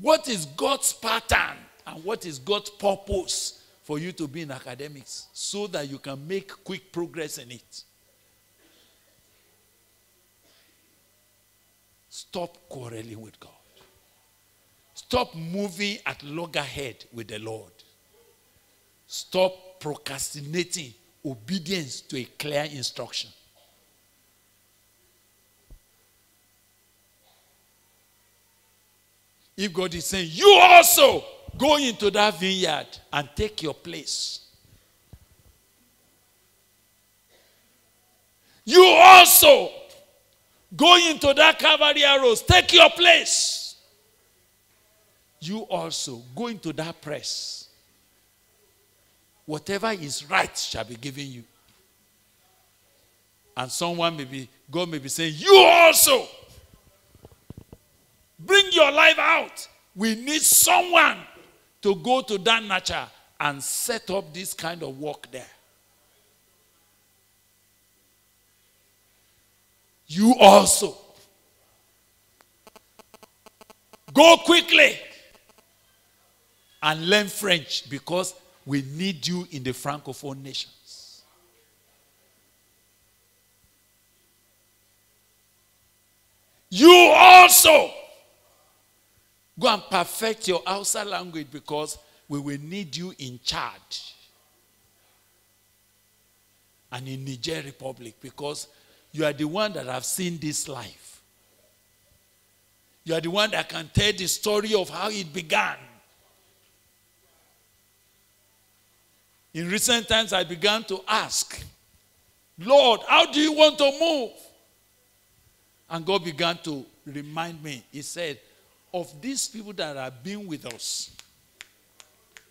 What is God's pattern and what is God's purpose for you to be in academics so that you can make quick progress in it? Stop quarreling with God. Stop moving at loggerhead with the Lord. Stop procrastinating obedience to a clear instruction. If God is saying, you also go into that vineyard and take your place. You also go into that Calvary arrows, take your place. You also go into that press. Whatever is right shall be given you. And someone may be, God may be saying, You also Bring your life out. We need someone to go to that nature and set up this kind of work there. You also go quickly and learn French because we need you in the Francophone nations. You also Go and perfect your Hausa language because we will need you in charge. And in Niger Republic because you are the one that have seen this life. You are the one that can tell the story of how it began. In recent times, I began to ask, Lord, how do you want to move? And God began to remind me. He said, of these people that have been with us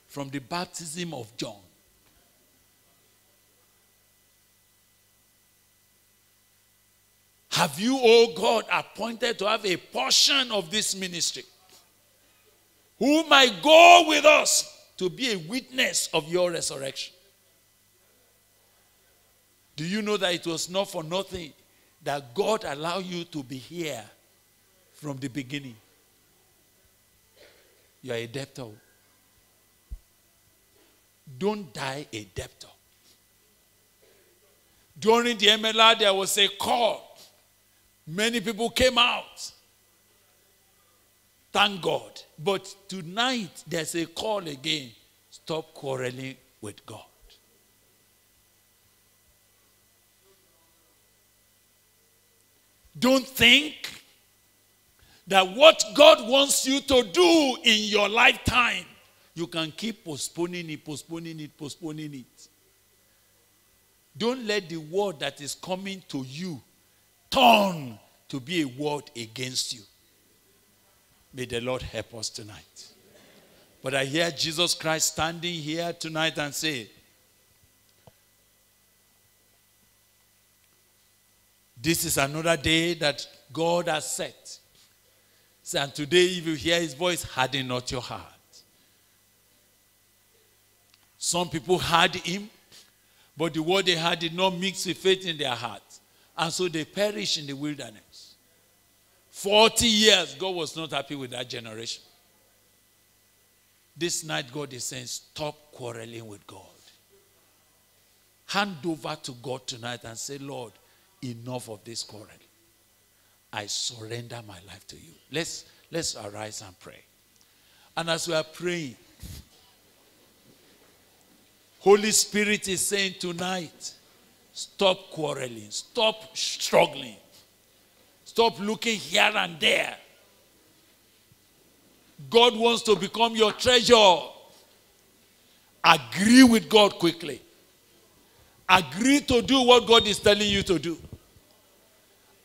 from the baptism of John. Have you, oh God, appointed to have a portion of this ministry? Who might go with us to be a witness of your resurrection? Do you know that it was not for nothing that God allowed you to be here from the beginning? You are a debtor. Don't die a debtor. During the MLR, there was a call. Many people came out. Thank God. But tonight, there's a call again. Stop quarreling with God. Don't think that what God wants you to do in your lifetime, you can keep postponing it, postponing it, postponing it. Don't let the word that is coming to you turn to be a word against you. May the Lord help us tonight. But I hear Jesus Christ standing here tonight and say, This is another day that God has set and today, if you hear his voice, harden not your heart. Some people heard him, but the word they had did not mix with faith in their heart. And so they perished in the wilderness. 40 years, God was not happy with that generation. This night, God is saying, stop quarreling with God. Hand over to God tonight and say, Lord, enough of this quarrel. I surrender my life to you. Let's let's arise and pray. And as we are praying, Holy Spirit is saying tonight, stop quarreling, stop struggling, stop looking here and there. God wants to become your treasure. Agree with God quickly. Agree to do what God is telling you to do.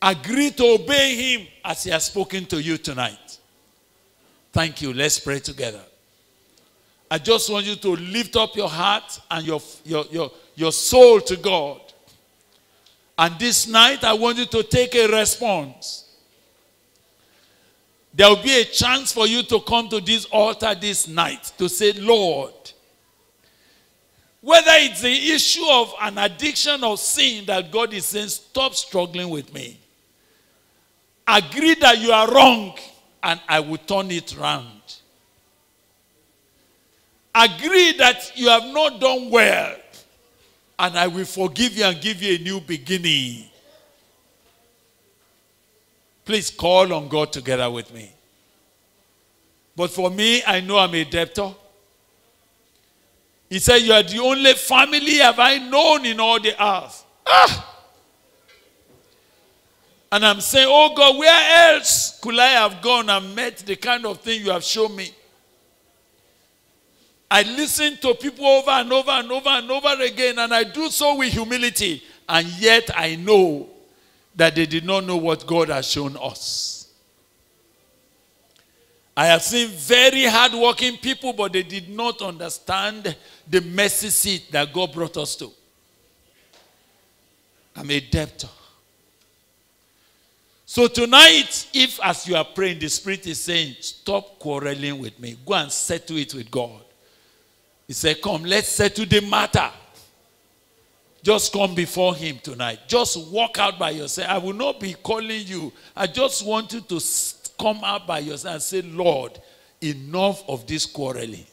Agree to obey Him as He has spoken to you tonight. Thank you. Let's pray together. I just want you to lift up your heart and your, your, your, your soul to God. And this night, I want you to take a response. There will be a chance for you to come to this altar this night to say, Lord, whether it's the issue of an addiction or sin that God is saying, stop struggling with me. Agree that you are wrong and I will turn it round. Agree that you have not done well and I will forgive you and give you a new beginning. Please call on God together with me. But for me, I know I'm a debtor. He said, You are the only family have I known in all the earth. Ah! And I'm saying, Oh God, where else could I have gone and met the kind of thing you have shown me? I listen to people over and over and over and over again, and I do so with humility. And yet I know that they did not know what God has shown us. I have seen very hardworking people, but they did not understand the mercy seat that God brought us to. I'm a debtor. So tonight, if as you are praying, the Spirit is saying, Stop quarreling with me, go and settle it with God. He said, Come, let's settle the matter. Just come before Him tonight. Just walk out by yourself. I will not be calling you. I just want you to come out by yourself and say, Lord, enough of this quarreling.